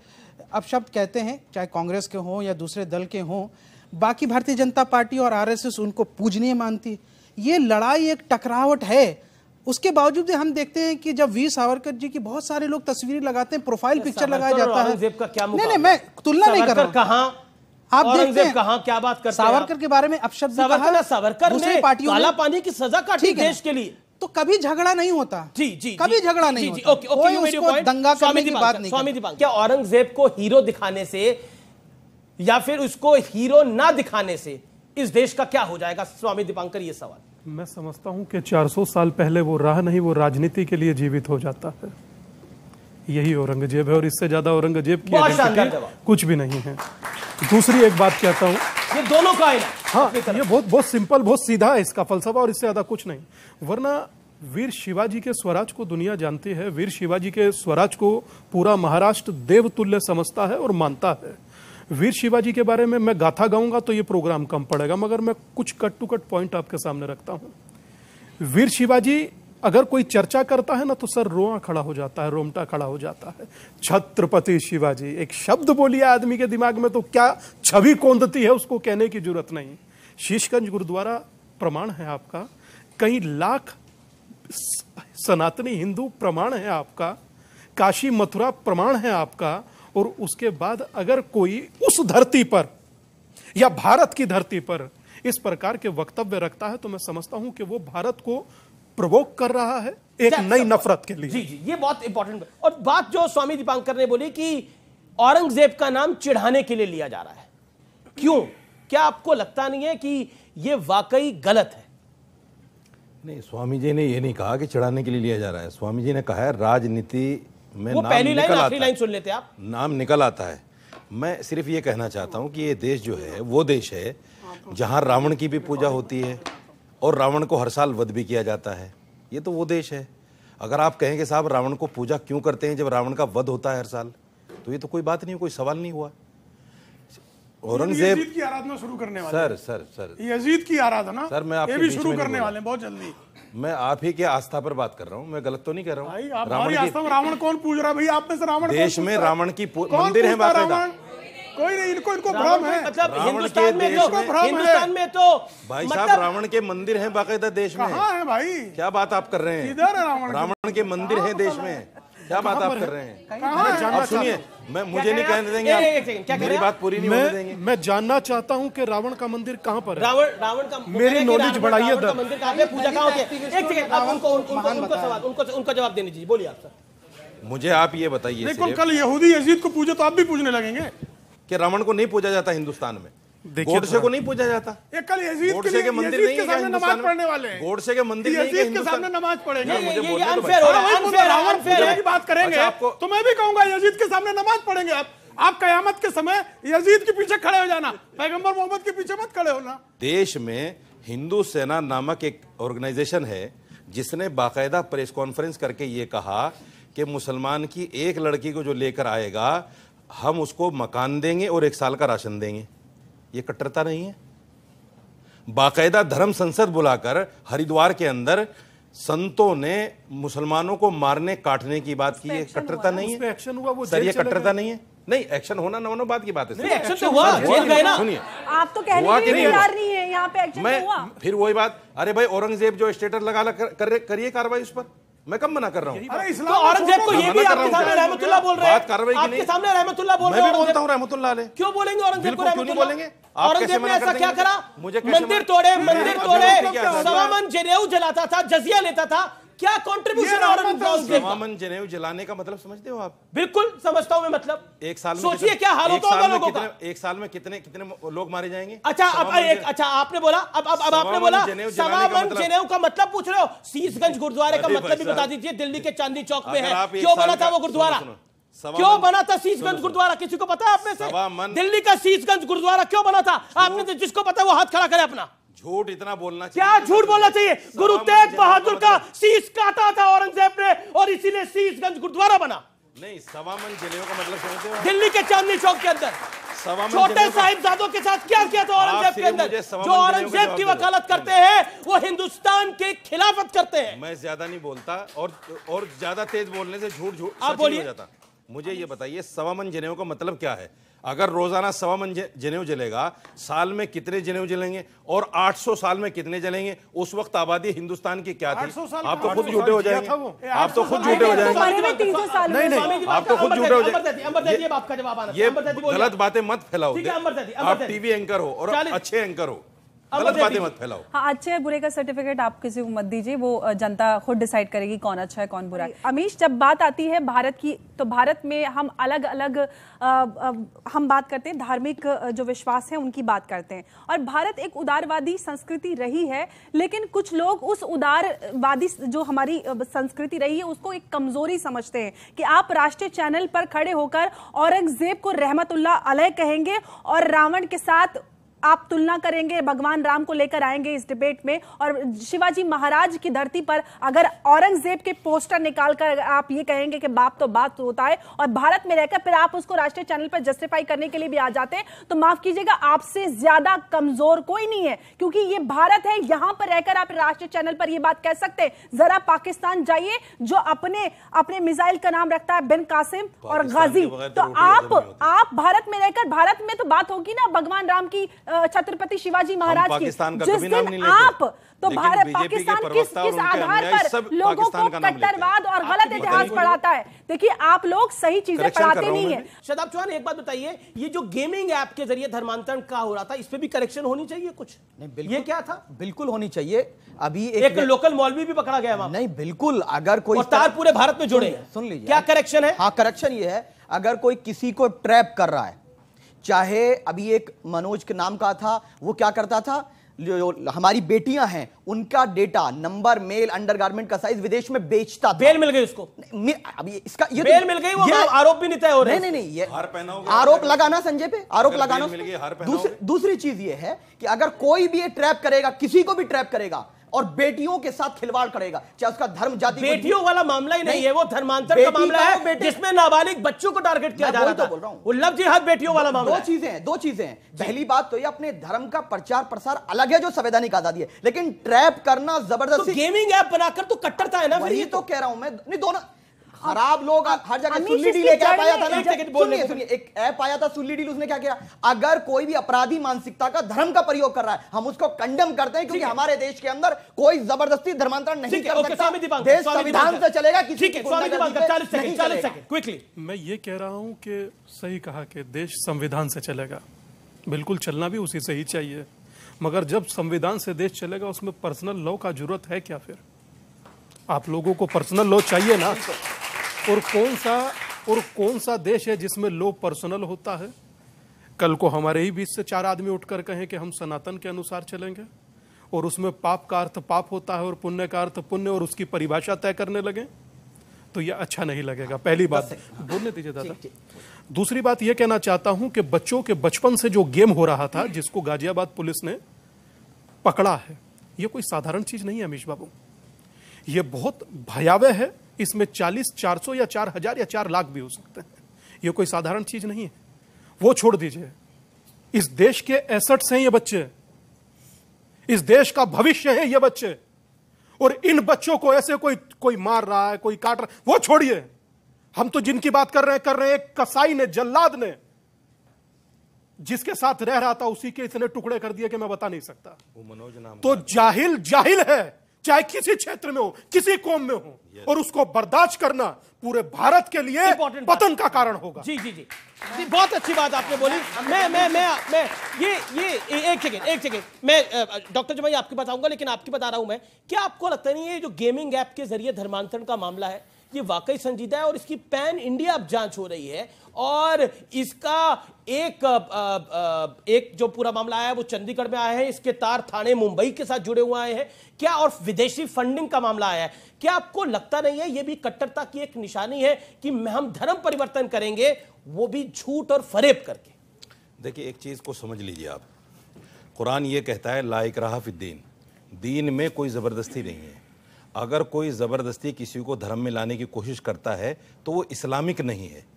अपशब्द कहते हैं चाहे कांग्रेस के हों या दूसरे दल के हों बाकी भारतीय जनता पार्टी और आरएसएस उनको पूजनीय मानती। है ये लड़ाई एक टकरावट है। उसके बावजूद हम देखते हैं कि जब वीर सावरकर जी की बहुत सारे लोग तस्वीरें लगाते हैं प्रोफ़ाइल पिक्चर लगाया जाता है। का क्या नहीं नहीं मैं तुलना नहीं कर रहा हूँ। आप देखते हैं। कहाँ क्या बात आप? सावरकर के बारे में अपशब्द सावरकर सावरकर ने पार्टियों काला पानी की सजा काटी ठीक देश के लिए। तो कभी झगड़ा नहीं होता। जी जी कभी जी, झगड़ा जी, नहीं जी, होता। ओके ओके उसको दंगा स्वामी करने की बात नहीं स्वामी। क्या औरंगज़ेब को हीरो दिखाने से या फिर उसको हीरो ना दिखाने से इस देश का क्या हो जाएगा? स्वामी दीपांकर ये सवाल। मैं समझता हूँ कि 400 साल पहले वो राह नहीं वो राजनीति के लिए जीवित हो जाता है। यही औरंगज़ेब है और इससे ज़्यादा औरंगज़ेब की। कुछ भी नहीं है। दूसरी एक बात कहता हूँ। ये दोनों का आईना हाँ ये बहुत बहुत सिंपल बहुत सीधा है इसका फलसफा और इससे ज़्यादा कुछ नहीं। वरना वीर शिवाजी के स्वराज को दुनिया जानती है। वीर शिवाजी के स्वराज को पूरा महाराष्ट्र देवतुल्य समझता है और मानता है। वीर शिवाजी के बारे में मैं गाथा गाऊँगा तो ये प्रोग्राम कम पड़ेगा, मगर मैं कुछ कट टू कट पॉइंट आपके सामने रखता हूँ। वीर शिवाजी, अगर कोई चर्चा करता है ना तो सर रोआ खड़ा हो जाता है, रोमटा खड़ा हो जाता है। छत्रपति शिवाजी, एक शब्द बोलिए आदमी के दिमाग में तो क्या छवि कोंदती है, उसको कहने की ज़रूरत नहीं। शीशगंज गुरुद्वारा प्रमाण है आपका, कई लाख सनातनी हिंदू प्रमाण है आपका, काशी मथुरा प्रमाण है आपका और उसके बाद अगर कोई उस धरती पर या भारत की धरती पर इस प्रकार के वक्तव्य रखता है तो मैं समझता हूँ कि वो भारत को प्रवोक कर रहा है एक नई नफरत के लिए। जी जी ये बहुत इंपॉर्टेंट और बात जो स्वामी दीपांकर ने बोली कि औरंगज़ेब का नाम चिढ़ाने के लिए लिया जा रहा है। क्यों? क्या आपको लगता नहीं है कि यह वाकई गलत है? नहीं स्वामी जी ने यह नहीं कहा कि चढ़ाने के लिए लिया जा रहा है। स्वामी जी ने कहा है राजनीति में वो पहली लाइन आखिरी लाइन सुन लेते आप। नाम निकल आता है। मैं सिर्फ़ ये कहना चाहता हूँ कि ये देश जो है वो देश है जहाँ रावण की भी पूजा होती है और रावण को हर साल वध भी किया जाता है। ये तो वो देश है। अगर आप कहेंगे साहब रावण को पूजा क्यों करते हैं जब रावण का वध होता है हर साल तो ये तो कोई बात नहीं कोई सवाल नहीं हुआ। औरंगज़ेब की आराधना शुरू करने वाले सर सर सर। यजीद की आराधना सर मैं आपके भी बीच शुरू करने वाले हैं। बहुत जल्दी। मैं आप ही के आस्था पर बात कर रहा हूँ मैं गलत तो नहीं कर रहा हूँ? आप रावण आस्था में रावण कौन पूज रहा है भाई? आप में से रावण देश में रावण की मंदिर है रावण? कोई नहीं इनको इनको भ्रम है। मतलब हिंदुस्तान में देश तो में- भ्रम है। हिंदुस्तान में तो भाई साहब मतलब रावण के मंदिर हैं बाकायदा देश में। कहाँ है भाई? क्या बात आप कर रहे हैं? इधर है रावण रावण के मंदिर हैं देश में। क्या बात आप कर रहे हैं? आप सुनिए मैं मुझे नहीं कहने देंगे मेरी बात पूरी नहीं होने देंगे। मैं जानना चाहता हूँ कि रावण का मंदिर कहाँ पर है? रावण रावण का मेरी हैं रावण- बढ़ाइए दर। मंदिर कहाँ पे पूजा कहाँ होती है? एक सेकंड आप उनको उनको उनको सवाल उनको उनका जवाब देने दीजिए। बोलिए आप सर। मुझे आप ये बताइए कल यहूदी यजीद को पूजे तो आप भी पूजने लगेंगे। कि रावण को नहीं पूजा जाता हिंदुस्तान में? गोडसे को नहीं पूजा जाता। ये कल यजीद के लिए के मंदिर नहीं के है सामने नमाज़ पढ़ने वाले हैं। गोडसे के मंदिर नहीं यजीद के सामने नमाज़ पढ़ेंगे। ये- ये हो रहा हाँ, है, है, है। की बात करेंगे। अच्छा, तो मैं भी कहूँगा यजीद के सामने नमाज़ पढ़ेंगे आप। आप कयामत के समय यजीद के पीछे खड़े हो जाना। पैगंबर मोहम्मद के पीछे मत खड़े होना। देश में हिंदू सेना नामक एक ऑर्गेनाइजेशन है जिसने बाकायदा प्रेस कॉन्फ्रेंस करके ये कहा कि मुसलमान की एक लड़की को जो लेकर आएगा हम उसको मकान देंगे और एक साल का राशन देंगे। ये कट्टरता नहीं है। बाकायदा धर्म संसद बुलाकर हरिद्वार के अंदर संतों ने मुसलमानों को मारने काटने की बात की है कट्टरता नहीं है। एक्शन हुआ वो सर ये कट्टरता नहीं है। नहीं एक्शन होना ना होना बात की बात है। नहीं एक्शन तो हुआ जेल गए ना। सुनिए। आप तो कहने हुआ के लिए नहीं तैयार हुआ? नहीं है यहाँ पे एक्शन मैं तो हुआ। फिर वही बात अरे भाई औरंगज़ेब जो स्टेटस लगा करिए कार्रवाई उस पर। मैं कब मना कर रहा हूँ? तो औरंगज़ेब को ये भी आपके सामने रहमतुल्लाह बोल रहे हैं। आपके सामने रहमतुल्ला बोल रहे भी हैं बोलता हूँ औरंगजेब- क्यों बोलेंगे औरंगज़ेब को क्यों नहीं बोलेंगे? औरंगज़ेब ने ऐसा क्या करा? मुझे मंदिर तोड़े मंदिर तोड़े अभी सवा मन जनेऊ जलाता था जजिया लेता था क्या कंट्रीब्यूशन ये औरंगज़ेब औरंगज़ेब का? जनेऊ जलाने का मतलब समझते हो आप? बिल्कुल समझता हूँ मैं मतलब। एक साल में सोचिए क्या हाल एक होता साल होगा लोगों का। एक साल में कितने कितने लोग मारे जाएँगे? अच्छा अब एक अच्छा आपने बोला अब अब अब आपने बोला का मतलब- जनेऊ का मतलब पूछ रहे हो। शीशगंज गुरुद्वारे का मतलब भी बता दीजिए दिल्ली के चांदनी चौक में है। क्यों बना था वो गुरुद्वारा। क्यों बना था शीशगंज गुरुद्वारा? किसी को पता है आप में से? दिल्ली का शीशगंज गुरुद्वारा क्यों बना था? आपने जिसको पता है वो हाथ खड़ा करे अपना। झूठ इतना बोलना क्या झूठ बोलना चाहिए? गुरु तेग बहादुर का शीश काटा था औरंगज़ेब ने और इसीलिए शीशगंज गुरुद्वारा बना। नहीं सवामन जनेऊ का मतलब समझते हो दिल्ली के चांदनी चौक के अंदर। छोटे साहिबजादों के साथ क्या किया था औरंगज़ेब के अंदर? जो औरंगज़ेब की वकालत करते हैं वो हिंदुस्तान के खिलाफत करते हैं। मैं ज़्यादा नहीं बोलता और और ज़्यादा तेज बोलने से झूठ झूठ आप बोलिए। जाता। मुझे ये बताइए सवा मन जनेऊ का मतलब क्या है? अगर रोज़ाना सवा मन जनेऊ जलेगा साल में कितने जनेऊ जलेंगे और 800 साल में कितने जलेंगे उस वक्त आबादी हिंदुस्तान की क्या थी? आप तो खुद झूठे हो जाएँगे। आप तो खुद झूठे हो जाएँगे। हमारे में 300 साल हुए। नहीं, नहीं। आप तो खुद झूठे हो दे- अंबर जाए दे- अंबर दे दिए, आपका जवाब आना ये। गलत बातें मत फैलाओ। है, आप। टीवी एंकर हो और अच्छे एंकर हो। गलत बातें मत फैलाओ। हाँ अच्छे है बुरे का सर्टिफिकेट आप किसी को मत दीजिए वो जनता खुद डिसाइड करेगी कौन अच्छा है कौन बुरा है। अमीश जब बात आती है भारत की तो भारत में हम अलग अलग हम बात करते हैं धार्मिक जो विश्वास है उनकी बात करते हैं। और भारत एक उदारवादी संस्कृति रही है लेकिन कुछ लोग उस उदारवादी जो हमारी संस्कृति रही है उसको एक कमज़ोरी समझते हैं कि आप राष्ट्रीय चैनल पर खड़े होकर औरंगज़ेब को रहमतुल्लाह अलैह कहेंगे और रावण के साथ आप तुलना करेंगे भगवान राम को लेकर आएँगे इस डिबेट में और शिवाजी महाराज की धरती पर अगर औरंगज़ेब के पोस्टर निकाल कर आप ये कहेंगे कि बाप तो बात होता है और भारत में रहकर फिर आप उसको राष्ट्रीय चैनल पर जस्टिफाई करने के लिए भी आ जाते हैं तो माफ़ कीजिएगा आपसे ज़्यादा कमज़ोर कोई नहीं है क्योंकि ये भारत है यहाँ पर रहकर आप राष्ट्रीय चैनल पर यह बात कह सकते हैं जरा पाकिस्तान जाइए जो अपने अपने मिसाइल का नाम रखता है बिन कासिम और गाजी तो तो आप। आप भारत में रहकर भारत में तो बात होगी ना भगवान राम की छत्रपति शिवाजी महाराज की पाकिस्तान जिस दिन नहीं आप तो भारत पाकिस्तान किस किस आधार पर लोगों को हैं। कट्टरवाद और गलत इतिहास पढ़ाता है। देखिए आप लोग सही चीज़ें पढ़ाते नहीं है। भी। शदाब चौहान एक बात बताइए ये जो गेमिंग ऐप के ज़रिए धर्मांतरण का हो रहा था इस पे भी करेक्शन होनी चाहिए कुछ? ये क्या था? बिल्कुल होनी चाहिए। अभी एक लोकल मौलवी भी पकड़ा गया वहाँ। नहीं बिल्कुल अगर कोई तार पूरे भारत में जुड़े सुन लीजिए। क्या करेक्शन है? हाँ करेक्शन ये है। अगर कोई किसी को ट्रैप कर रहा है चाहे अभी एक मनोज के नाम का था वो क्या करता था? जो हमारी बेटियाँ हैं उनका डेटा नंबर मेल अंडरगारमेंट का साइज़ विदेश में बेचता बेल मिल गई उसको। अभी इसका ये बेल मिल गई, वो आरोप भी नहीं तय हो रहे नहीं नहीं नहीं ये हार आरोप लगाना संजय पे आरोप लगाना मिल गई, हार दूसरी दूसरी चीज़ ये है कि अगर कोई भी ये ट्रैप करेगा किसी को भी ट्रैप करेगा और बेटियों के साथ खिलवाड़ करेगा। चाहे उसका धर्म जाति बेटियों वाला मामला ही नहीं नहीं, है वो धर्मांतर का मामला है जिसमें नाबालिग बच्चों को टारगेट किया जा रहा तो बोल रहा हूँ। वो लव जिहाद बेटियों वाला मामला दो चीज़ें हैं दो चीज़ें हैं। पहली बात तो ये अपने धर्म का प्रचार प्रसार अलग है जो संवैधानिक आज़ादी है। लेकिन ट्रैप करना ज़बरदस्त गेमिंग ऐप बनाकर तो कट्टरता है ना ये तो कह रहा हूँ मैं। दोनों खराब लोग हर जगह सुल्ली डील एक ऐप आया था ना? एक सेकंड बोलने सुनिए। दो। सुनिए एक ऐप आया था सुल्ली डील उसने क्या किया? अगर कोई भी अपराधी मानसिकता का धर्म का प्रयोग कर रहा है हम उसको कंडम करते हैं क्योंकि हमारे देश के अंदर कोई ज़बरदस्ती धर्मांतरण नहीं कर सकता। देश संविधान से चलेगा किसी क्विकली मैं ये कह रहा हूँ कि सही कहा कि देश संविधान से चलेगा। बिल्कुल चलना भी उसी से ही चाहिए। मगर जब संविधान से देश चलेगा उसमें पर्सनल लॉ का ज़रूरत है क्या फिर? आप लोगों को पर्सनल लॉ चाहिए ना? और कौन सा और कौन सा देश है जिसमें लो पर्सनल होता है? कल को हमारे ही बीच से चार आदमी उठकर कहें कि हम सनातन के अनुसार चलेंगे और उसमें पाप का अर्थ पाप होता है और पुण्य का अर्थ पुण्य और उसकी परिभाषा तय करने लगे तो यह अच्छा नहीं लगेगा। पहली बात बोलने दीजिए दादा। दूसरी बात यह कहना चाहता हूँ कि बच्चों के बचपन से जो गेम हो रहा था जिसको गाजियाबाद पुलिस ने पकड़ा है यह कोई साधारण चीज़ नहीं है अमीश बाबू। यह बहुत भयावह है इसमें चालीस चार सौ या चार हज़ार या चार लाख भी हो सकते हैं। यह कोई साधारण चीज़ नहीं है। वो छोड़ दीजिए। इस देश के एसेट्स हैं ये बच्चे। इस देश का भविष्य है ये बच्चे। और इन बच्चों को ऐसे कोई कोई मार रहा है कोई काट रहा है वो छोड़िए। हम तो जिनकी बात कर रहे हैं कर रहे हैं एक कसाई ने जल्लाद ने जिसके साथ रह रहा था उसी के इतने टुकड़े कर दिए कि मैं बता नहीं सकता। वो मनोज नाम तो जाहिल जाहिल है। चाहे किसी क्षेत्र में हो किसी कौम में हो yes. और उसको बर्दाश्त करना पूरे भारत के लिए। पतन का कारण होगा। जी जी जी। जी बहुत अच्छी बात आपने बोली। मैं मैं मैं मैं ये ये एक सेकेंड एक सेकेंड मैं डॉक्टर जमाई आपके पास आऊँगा लेकिन आपकी बता रहा हूँ मैं। क्या आपको लगता नहीं है ये जो गेमिंग ऐप के ज़रिए धर्मांतरण का मामला है ये वाकई संजीदा है और इसकी पैन इंडिया अब जाँच हो रही है? और इसका एक अ, अ, एक जो पूरा मामला आया है वो चंडीगढ़ में आया है। इसके तार थाने मुंबई के साथ जुड़े हुए आए हैं। क्या और विदेशी फंडिंग का मामला आया है? क्या आपको लगता नहीं है ये भी कट्टरता की एक निशानी है कि हम धर्म परिवर्तन करेंगे वो भी झूठ और फरेब करके? देखिए एक चीज़ को समझ लीजिए आप। कुरान ये कहता है लाइक रहा दीन। दीन में कोई ज़बरदस्ती नहीं है। अगर कोई ज़बरदस्ती किसी को धर्म में लाने की कोशिश करता है तो वो इस्लामिक नहीं है।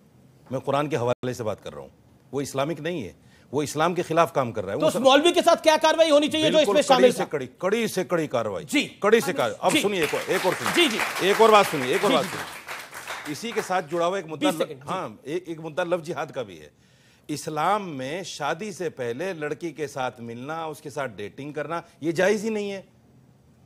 मैं कुरान के हवाले से बात कर रहा हूँ। वो इस्लामिक नहीं है। वो इस्लाम के खिलाफ काम कर रहा है। तो उस मौलवी के साथ क्या कार्रवाई होनी चाहिए जो इसमें शामिल कड़ी से कड़ी कड़ी से कड़ी कार्रवाई। जी। कड़ी से कार्रवाई। अब सुनिए एक और एक और सुनिए। जी, जी। एक और बात सुनिए एक और बात सुनिए। इसी के साथ जुड़ा हुआ एक मुद्दा 20 हाँ एक एक मुद्दा लव जिहाद का भी है। इस्लाम में शादी से पहले लड़की के साथ मिलना उसके साथ डेटिंग करना ये जायज़ ही नहीं है।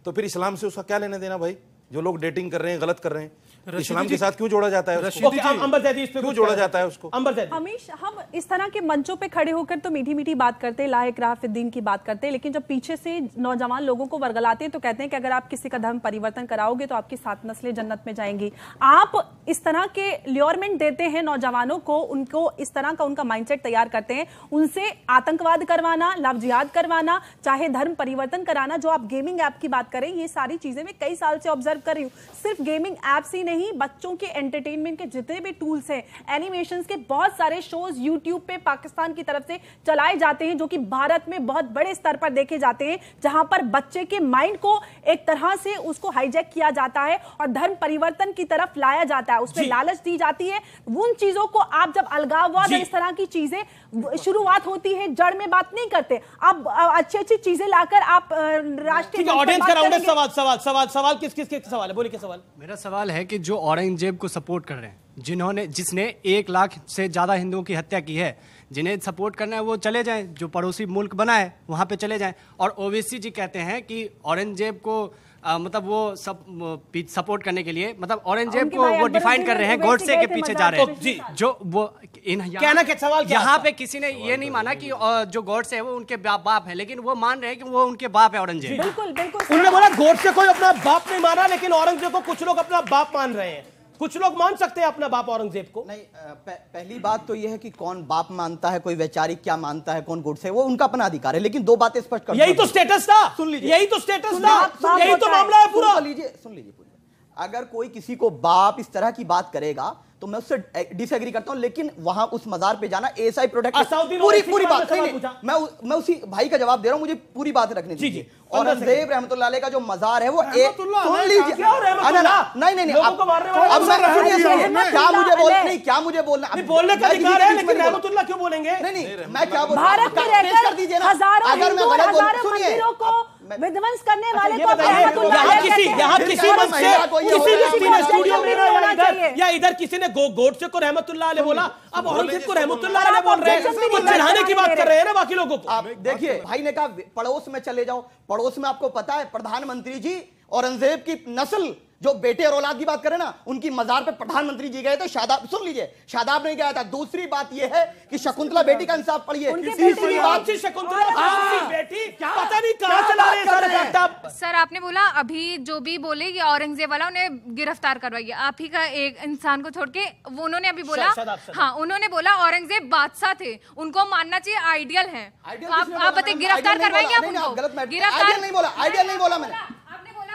तो फिर इस्लाम से उसका क्या लेने देना भाई? जो लोग डेटिंग कर रहे हैं गलत कर रहे हैं। इस्लाम के साथ क्यों जोड़ा जाता है उसको? ओके जी, अंबर जैदी इस पे क्यों जोड़ा जाता है उसको? अंबर जैदी हमीश हम इस तरह के मंचों पे खड़े होकर तो मीठी मीठी बात करते हैं लाहिक राफिद्दीन की बात करते हैं लेकिन जब पीछे से नौजवान लोगों को वर्गलाते हैं तो कहते हैं कि अगर आप किसी का धर्म परिवर्तन कराओगे तो आपकी सात नस्लें जन्नत में जाएँगी आप इस तरह के ल्योरमेंट देते हैं नौजवानों को उनको इस तरह का उनका माइंडसेट तैयार करते हैं उनसे आतंकवाद करवाना लव जिहाद करवाना चाहे धर्म परिवर्तन कराना जो आप गेमिंग ऐप की बात करें ये सारी चीज़ें मैं कई साल से ऑब्ज़र्व कर रही हूँ सिर्फ़ गेमिंग ऐप्स ही नहीं बच्चों के एंटरटेनमेंट के जितने भी टूल्स हैं एनिमेशंस के बहुत सारे शोज़ यूट्यूब पे पाकिस्तान की तरफ़ से चलाए जाते हैं जो कि भारत में बहुत बड़े स्तर पर देखे जाते हैं जहाँ पर बच्चे के माइंड को एक तरह से उसको हाईजैक किया जाता है और धर्म परिवर्तन की तरफ़ लाया जाता है। उसमें लालच दी जाती है। उन चीज़ों को आप जब अलगाववाद इस तरह की चीज़ें शुरुआत होती है जड़ में बात नहीं करते। आप अच्छी अच्छी चीज़ें लाकर आप राष्ट्रीय है ऑडियंस का राउंड सवाल सवाल सवाल सवाल किस किस के सवाल है? बोलिए क्या सवाल? मेरा सवाल है कि जो औरंगज़ेब को सपोर्ट कर रहे हैं, जिन्होंने, जिसने एक लाख से ज़्यादा हिंदुओं की हत्या की है, जिन्हें सपोर्ट करना है वो चले जाएँ, जो पड़ोसी मुल्क बना है, वहाँ पे चले जाएँ। और ओवीसी जी कहते हैं कि औरंगज़ेब को आ, मतलब वो सब सपोर्ट करने के लिए मतलब औरंगज़ेब जेब को वो डिफाइन कर रहे हैं गोडसे के पीछे जा रहे हैं। जी। जो वो इन कहना क्या सवाल यहाँ पे किसी ने ये नहीं माना कि जो गोडसे है वो उनके बाप बाप है लेकिन वो मान रहे हैं कि वो उनके बाप है औरंगज़ेब। बिल्कुल बिल्कुल उन्होंने बोला गोड से कोई अपना बाप नहीं माना लेकिन औरंगज़ेब को कुछ लोग अपना बाप मान रहे हैं। कुछ लोग मान सकते हैं अपना बाप औरंगज़ेब को। नहीं पह- पहली बात तो यह है कि कौन बाप मानता है कोई वैचारिक क्या मानता है कौन गुड से वो उनका अपना अधिकार है लेकिन दो बातें स्पष्ट कर यही तो स्टेटस था। सुन लीजिए। यही तो स्टेटस था। यही तो मामला है पूरा। लीजिए सुन लीजिए अगर कोई किसी को बाप इस तरह की बात करेगा तो मैं उससे डिसएग्री करता हूँ लेकिन वहाँ उस मजार पे जाना एएसआई प्रोटेक्ट पूरी पूरी बात नहीं, नहीं, मैं उ- मैं उसी भाई का जवाब दे रहा हूँ मुझे पूरी बात रखने दीजिए। जी, पंद्रह औरंगज़ेब रहमतुल्लाह का जो मजार है वो एक सुन लीजिए। नहीं नहीं? क्या मुझे बोल नहीं क्या मुझे बोलना बोलने का अधिकार है लेकिन रहमतुल्लाह क्यों बोलेंगे? नहीं नहीं मैं क्या बोल भारत? में रहकर हज़ारों हिंदू और हज़ारों मंदिरों को विध्वंस करने वाले ये को यहाँ किसी यहाँ किसी मंच से किसी किसी ने स्टूडियो में ये इधर या इधर किसी ने गो गोडसे को रहमतुल्लाह ने बोला। अब औरंगज़ेब को रहमतुल्लाह ने बोल रहे हैं। तो चढ़ाने चिढ़ाने की बात कर रहे हैं ना बाकी लोगों को। आप देखिए भाई ने कहा पड़ोस में चले जाओ। पड़ोस में आपको पता है प्रधानमंत्री जी औरंगज़ेब की नस्ल जो बेटे और औलाद की बात करें ना उनकी मजार पे प्रधानमंत्री जी गए थे शादाब सुन लीजिए शादाब नहीं गया था। दूसरी बात यह है कि शकुंतला बेटी का इंसाफ पढ़िए। उनके तीसरी बात शकुंतला बेटी? पता नहीं कहाँ चला रहे हैं सारे रहे हैं? लैपटॉप सर आपने बोला अभी जो भी बोले कि औरंगज़ेब वाला उन्हें गिरफ़्तार करवाइए आप ही का एक इंसान को छोड़ के वो उन्होंने अभी बोला। हाँ उन्होंने बोला औरंगज़ेब बादशाह थे। उनको मानना चाहिए आइडियल है। आप? बताइए गिरफ़्तार करवाएँगे आप उनको? गलत गिरफ़्तार नहीं बोला आइडियल नहीं बोला मैंने।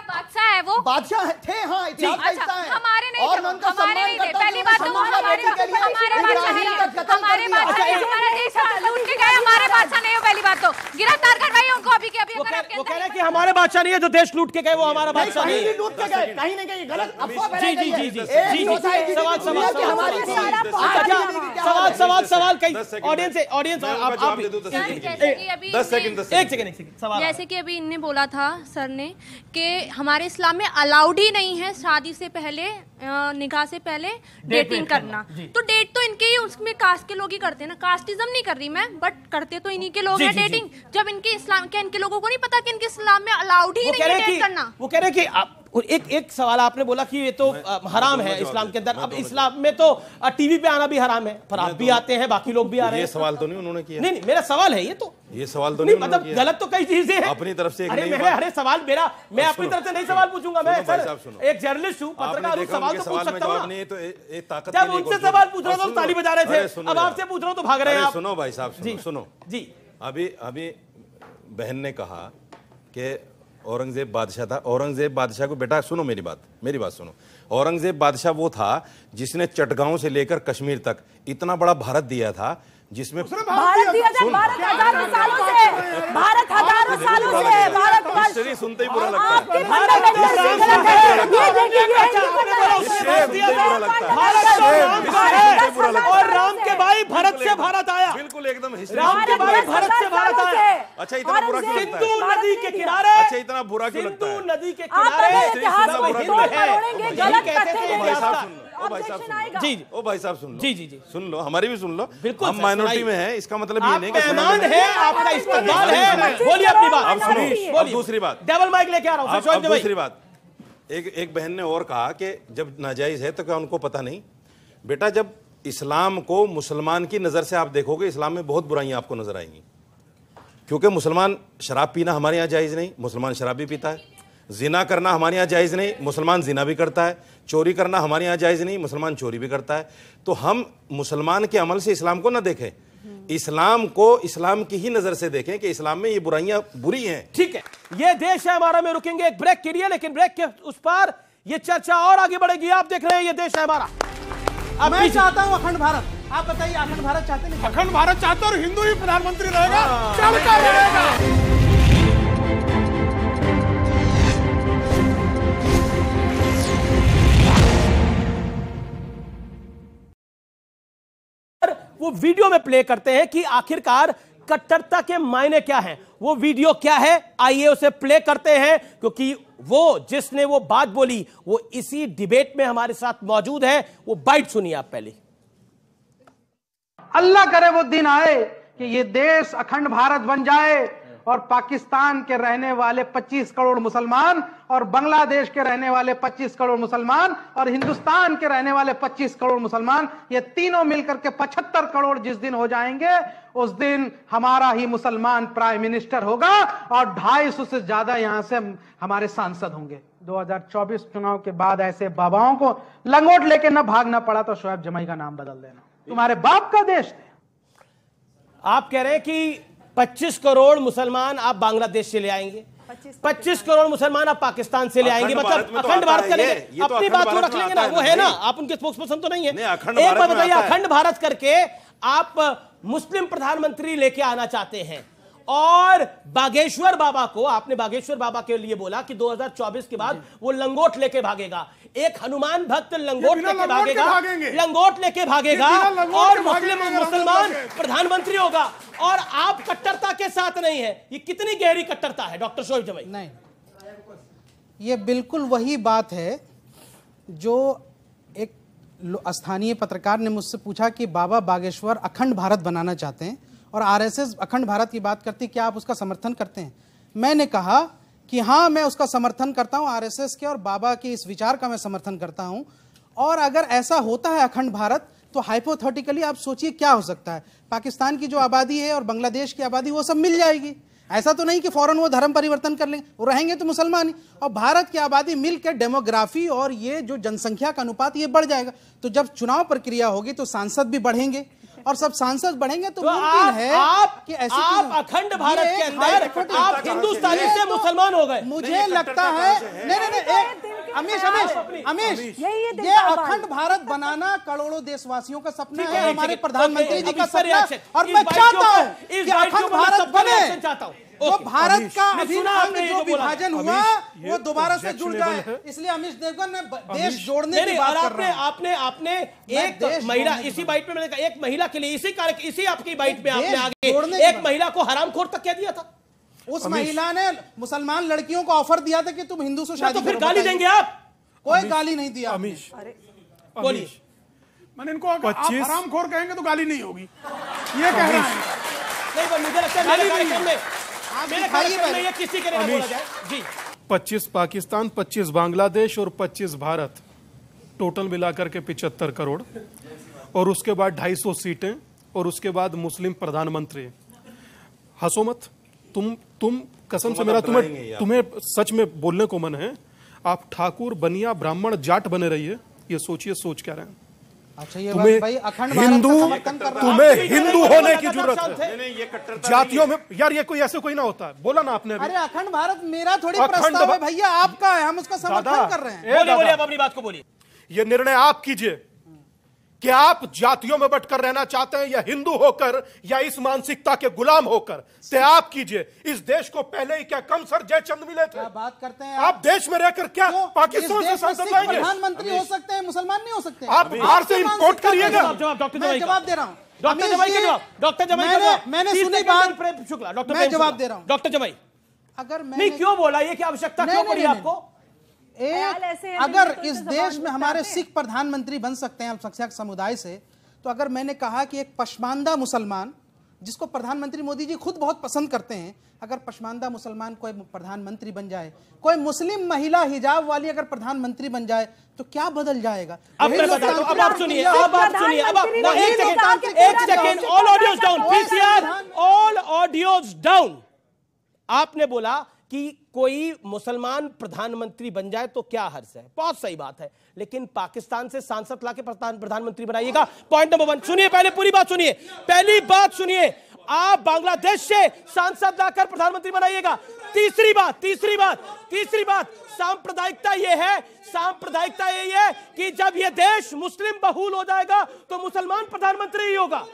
बादशाह है वो। बादशाह थे हाँ इतिहास का अच्छा, हिस्सा है। हमारे नहीं और उनका हमारे नहीं थे। पहली बात तो हमारे लिए। हमारे बादशाह नहीं है। हमारे बादशाह हमारा देश लूट के गए हमारे बादशाह नहीं हो पहली बात तो। गिरफ़्तार करवाइए उनको अभी के अभी वो कह कह रहे कि हमारे बादशाह नहीं है जो देश लूट के गए वो हमारा बादशाह नहीं है। लूट के गए कहीं नहीं गए गलत अफवाह जी जी जी जी जी सवाल सवाल सवाल अच्छा, सवाल सवाल सवाल कई ऑडियंस ऑडियंस आप आप दस सेकंड। जैसे कि अभी दस सेकंड दस एक सेकंड एक सेकंड सवाल। जैसे कि अभी इनने बोला था सर ने कि हमारे इस्लाम में अलाउड ही नहीं है शादी से पहले निकाह से पहले डेटिंग करना। तो डेट तो इनके ही उसमें कास्ट के लोग ही करते हैं ना। कास्टिज्म नहीं कर रही मैं बट करते तो इन्हीं के लोग हैं। डेटिंग जब इनके इस्लाम क्या इनके लोगों को नहीं पता कि इनके इस्लाम में अलाउड ही नहीं है डेट करना? वो कह रहे कि आप और एक एक सवाल आपने बोला कि ये तो हराम है इस्लाम के अंदर। अब इस्लाम में तो टीवी पे आना भी हराम है पर आप भी आते हैं बाकी लोग भी आ रहे हैं। सवाल तो नहीं उन्होंने किया। नहीं नहीं मेरा सवाल है ये तो ये सवाल तो नहीं मतलब गलत तो कई चीज़ें हैं। अपनी तरफ़ से एक अरे बात- अरे सवाल मेरा मैं अपनी तरफ़ से नहीं सवाल पूछूँगा मैं सर एक जर्नलिस्ट हूँ पत्रकार हूँ सवाल तो पूछ सकता हूँ तो जब उनसे सवाल पूछ रहा था। ताली बजा रहे थे। अब आपसे पूछ रहा हूँ तो भाग रहे हैं आप। सुनो भाई साहब जी। सुनो। जी। अभी अभी बहन ने कहा कि औरंगज़ेब बादशाह था। औरंगज़ेब बादशाह को, बेटा, सुनो मेरी बात मेरी बात सुनो। औरंगज़ेब बादशाह वो था जिसने चटगांव से लेकर कश्मीर तक इतना बड़ा भारत दिया था जिसमें भारत हज़ारों सालों से भारत हज़ारों सालों से भारत हिस्ट्री सुनते ही बुरा लगता आपके है फंडामेंटल से गलत है ये देखिए ये हिंदू शेर फंडामेंटल सुनते ही। बुरा लगता है भारत तो राम का बुरा लगता और राम के भाई भरत से भारत आया। बिल्कुल एकदम राम के भाई भारत भरत से भारत आया। अच्छा इतना बुरा क्यों लगता सिंधु है नदी के किनारे अच्छा इतना बुरा क्यों लगता सिंधु है? नदी के आप किनारे अगर इतिहास को हिंद है। गलत कहते थे ओ भाई साहब जी जी। ओ भाई साहब सुन लो। जी, जी, जी। सुन लो हमारी भी सुन लो। बिल्कुल हम माइनॉरिटी में हैं इसका मतलब ये नहीं कि मेहमान है आपका इस्तेमाल है। बोलिए अपनी अब बात सुनो बोलिए। दूसरी बात। डबल माइक लेके आ रहा हूँ अब अब। दूसरी बात। एक एक बहन ने और कहा कि जब नाजायज है तो क्या उनको पता नहीं? बेटा जब इस्लाम को मुसलमान की नज़र से आप देखोगे इस्लाम में बहुत बुराइयाँ आपको नज़र आएँगी। क्योंकि मुसलमान शराब पीना हमारे यहाँ जायज़ नहीं मुसलमान शराब भी पीता है। जिना करना हमारे यहाँ जायज़ नहीं मुसलमान जिना भी करता है चोरी करना हमारे यहाँ जायज़ नहीं मुसलमान चोरी भी करता है। तो हम मुसलमान के अमल से इस्लाम को ना देखें। इस्लाम को इस्लाम की ही नज़र से देखें कि इस्लाम में ये बुराइयाँ बुरी हैं। ठीक है ये देश है हमारा में रुकेंगे एक ब्रेक के लिए लेकिन ब्रेक के उस पर ये चर्चा और आगे बढ़ेगी। आप देख रहे हैं ये देश है हमारा। अब मैं चाहता हूँ अखंड भारत। आप बताइए अखंड भारत चाहते नहीं अखंड भारत चाहते और हिंदू ही प्रधानमंत्री रहेगा। चलता रहेगा। वो वीडियो में प्ले करते हैं कि आखिरकार कट्टरता के मायने क्या हैं। वो वीडियो क्या है? आइए उसे प्ले करते हैं, क्योंकि वो जिसने वो बात बोली, वो इसी डिबेट में हमारे साथ मौजूद है। वो बाइट सुनिए आप पहले। अल्लाह करे वो दिन आए कि ये देश अखंड भारत बन जाए। और पाकिस्तान के रहने वाले 25 करोड़ मुसलमान और बांग्लादेश के रहने वाले 25 करोड़ मुसलमान और हिंदुस्तान के रहने वाले 25 करोड़ मुसलमान, ये तीनों मिलकर के 75 करोड़ जिस दिन हो जाएँगे, उस दिन हमारा ही मुसलमान प्राइम मिनिस्टर होगा और 250 से ज़्यादा यहाँ से हमारे सांसद होंगे। 2024 चुनाव के बाद ऐसे बाबाओं को लंगोट लेके न भागना पड़ा तो शोएब जमाई का नाम बदल देना। तुम्हारे बाप का देश थे। आप कह रहे हैं कि 25 करोड़ मुसलमान आप बांग्लादेश से ले आएँगे। 25 करोड़ मुसलमान आप पाकिस्तान से ले आएँगे। मतलब तो अखंड भारत करेंगे तो अपनी बात तो रख लेंगे ना वो है ना आप उनके स्पोक्स पर्सन तो नहीं है। एक बात बार बताइए है। अखंड भारत करके आप मुस्लिम प्रधानमंत्री लेके आना चाहते हैं। और बागेश्वर बाबा को आपने बागेश्वर बाबा के लिए बोला कि 2024 के बाद वो लंगोट लेके भागेगा। एक हनुमान भक्त लंगोट लेके भागेगा लंगोट लेके भागेगा और मुस्लिम मुसलमान प्रधानमंत्री होगा। और आप कट्टरता के साथ नहीं है। ये कितनी गहरी कट्टरता है डॉक्टर शोएब जमाई? नहीं। ये बिल्कुल वही बात है जो एक स्थानीय पत्रकार ने मुझसे पूछा कि बाबा बागेश्वर अखंड भारत बनाना चाहते हैं। और आरएसएस अखंड भारत की बात करती, क्या आप उसका समर्थन करते हैं? मैंने कहा कि हाँ मैं उसका समर्थन करता हूँ, आरएसएस के और बाबा के इस विचार का मैं समर्थन करता हूँ। और अगर ऐसा होता है अखंड भारत तो हाइपोथेटिकली आप सोचिए क्या हो सकता है। पाकिस्तान की जो आबादी है और बांग्लादेश की आबादी, वो सब मिल जाएगी। ऐसा तो नहीं कि फ़ौरन वो धर्म परिवर्तन कर लेंगे वो रहेंगे तो मुसलमान ही। और भारत की आबादी मिलकर डेमोग्राफी और ये जो जनसंख्या का अनुपात, ये बढ़ जाएगा। तो जब चुनाव प्रक्रिया होगी तो सांसद भी बढ़ेंगे। और सब सांसद बढ़ेंगे तो, तो मुमकिन आप है आप कि ऐसी आप अखंड भारत के अंदर आप हिंदुस्तानी से तो मुसलमान हो गए। मुझे लगता है नहीं नहीं नहीं एक अमीश अमीश अमीश ये अखंड भारत बनाना करोड़ों देशवासियों का सपना है हमारे प्रधानमंत्री जी का सपना और मैं चाहता हूँ अखंड भारत बने। चाहता हूँ। जो ओके, भारत का अभिन्न आपने जो विभाजन हुआ वो दोबारा से जुड़ जाए। इसलिए अमीश देवगन ने देश जोड़ने की बात कर रहा हूँ। आपने आपने एक महिला इसी बाइट में मैंने कहा एक महिला के लिए इसी कार्य इसी आपकी बाइट में आपने आगे एक महिला को हरामखोर तक कह दिया था। उस महिला ने मुसलमान लड़कियों को ऑफ़र दिया था कि तुम हिंदू से शादी तो फिर गाली देंगे आप। कोई गाली नहीं दिया। अमीश बोलिए। मैंने इनको अगर आप हराम खोर कहेंगे तो गाली नहीं होगी। ये कह रहा है। नहीं पर मुझे लगता है मेरे किसी के लिए बोला जाए। जी। 25 पाकिस्तान 25 बांग्लादेश और 25 भारत। टोटल मिलाकर के 75 करोड़। और उसके बाद ढाई सौ सीटें और उसके बाद मुस्लिम प्रधानमंत्री। हंसो मत तुम तुम कसम से मेरा तुम्हें तुम्हें सच में बोलने को मन है। आप ठाकुर बनिया ब्राह्मण जाट बने रहिए। ये सोचिए सोच क्या रहे हैं। अच्छा ये तुम्हें भाई अखंड हिंदू। तुम्हें हिंदू होने की ज़रूरत है। नहीं ये कट्टरता जातियों में यार ये कोई ऐसे कोई ना होता। है बोला ना आपने अभी। अरे अखंड भारत मेरा थोड़ी अखंड प्रस्ताव है भैया आपका है हम उसका समर्थन कर रहे हैं। बोलिए बोलिए आप अपनी बात को बोलिए। ये निर्णय आप कीजिए। कि आप जातियों में बटकर रहना चाहते हैं या हिंदू होकर या इस मानसिकता के गुलाम होकर। ते आप कीजिए। इस देश को पहले ही क्या कम सर जयचंद मिले थे? क्या बात करते हैं आप देश में रहकर क्या तो पाकिस्तान से सांसद लाएँगे? प्रधानमंत्री हो सकते हैं मुसलमान नहीं हो सकते। आप बाहर से मानसिकता करिएगा। जवाब, डॉक्टर मैं जवाब दे रहा हूँ। डॉक्टर जमाई का जवाब। डॉक्टर जमाई का मैंने जवाब। मैंने सुनी बात शुक्ला डॉक्टर मैं जवाब दे रहा हूँ। डॉक्टर जमाई अगर मैं क्यों बोला? ये क्या आवश्यकता क्यों पड़ी आपको? एक अगर तो इस देश में हमारे सिख प्रधानमंत्री बन सकते हैं अल्पसंख्यक समुदाय से तो अगर मैंने कहा कि एक पशमानदा मुसलमान जिसको प्रधानमंत्री मोदी जी खुद बहुत पसंद करते हैं अगर पशमानदा मुसलमान कोई प्रधानमंत्री बन जाए कोई मुस्लिम महिला हिजाब वाली अगर प्रधानमंत्री बन जाए तो क्या बदल जाएगा? अब मैं बताता हूँ अब आप सुनिए अब आप सुनिए अब एक सेकंड एक second all audios down PCR all audios down आपने बोला कि कोई मुसलमान प्रधानमंत्री बन जाए तो क्या हर्ष है? बहुत सही बात है। लेकिन पाकिस्तान से सांसद लाके प्रधानमंत्री बनाइएगा। पॉइंट नंबर वन सुनिए पहले, पूरी बात सुनिए। पहली बात सुनिए, आप बांग्लादेश से सांसद लाकर प्रधानमंत्री बनाइएगा। तीसरी बात तीसरी बात तीसरी बात, सांप्रदायिकता ये है, सांप्रदायिकता यही है कि जब ये देश मुस्लिम बहुल हो जाएगा तो मुसलमान प्रधानमंत्री ही होगा।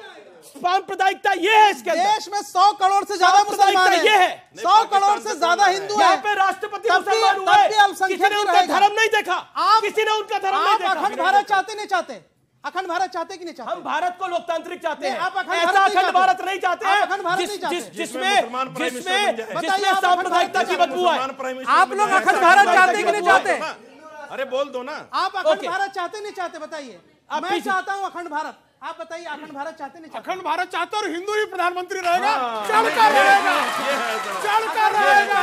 सांप्रदायिकता ये है इसके अंदर। देश में सौ करोड़ से ज़्यादा मुसलमान ये है। सौ करोड़ से ज़्यादा हिंदू यहाँ है। पे राष्ट्रपति किसी ने उनका धर्म नहीं देखा। आप किसी ने उनका धर्म नहीं देखा। अखंड भारत चाहते नहीं चाहते? अखंड भारत चाहते कि नहीं चाहते? हम भारत को लोकतांत्रिक चाहते हैं। आप अखंड ऐसा भारत नहीं अखंड चाहते। भारत नहीं चाहते आप हैं। अखंड भारत नहीं चाहते। जिसमें जिसमें जिसमें सांप्रदायिकता की बदबू है। आप लोग अखंड भारत चाहते कि नहीं चाहते? अरे बोल दो ना। आप अखंड भारत चाहते नहीं चाहते बताइए। मैं चाहता हूँ अखंड भारत। आप बताइए अखंड भारत चाहते नहीं चाहते? अखंड भारत चाहते और हिंदू ही प्रधानमंत्री रहेगा। चढ़कर रहेगा। चढ़कर रहेगा।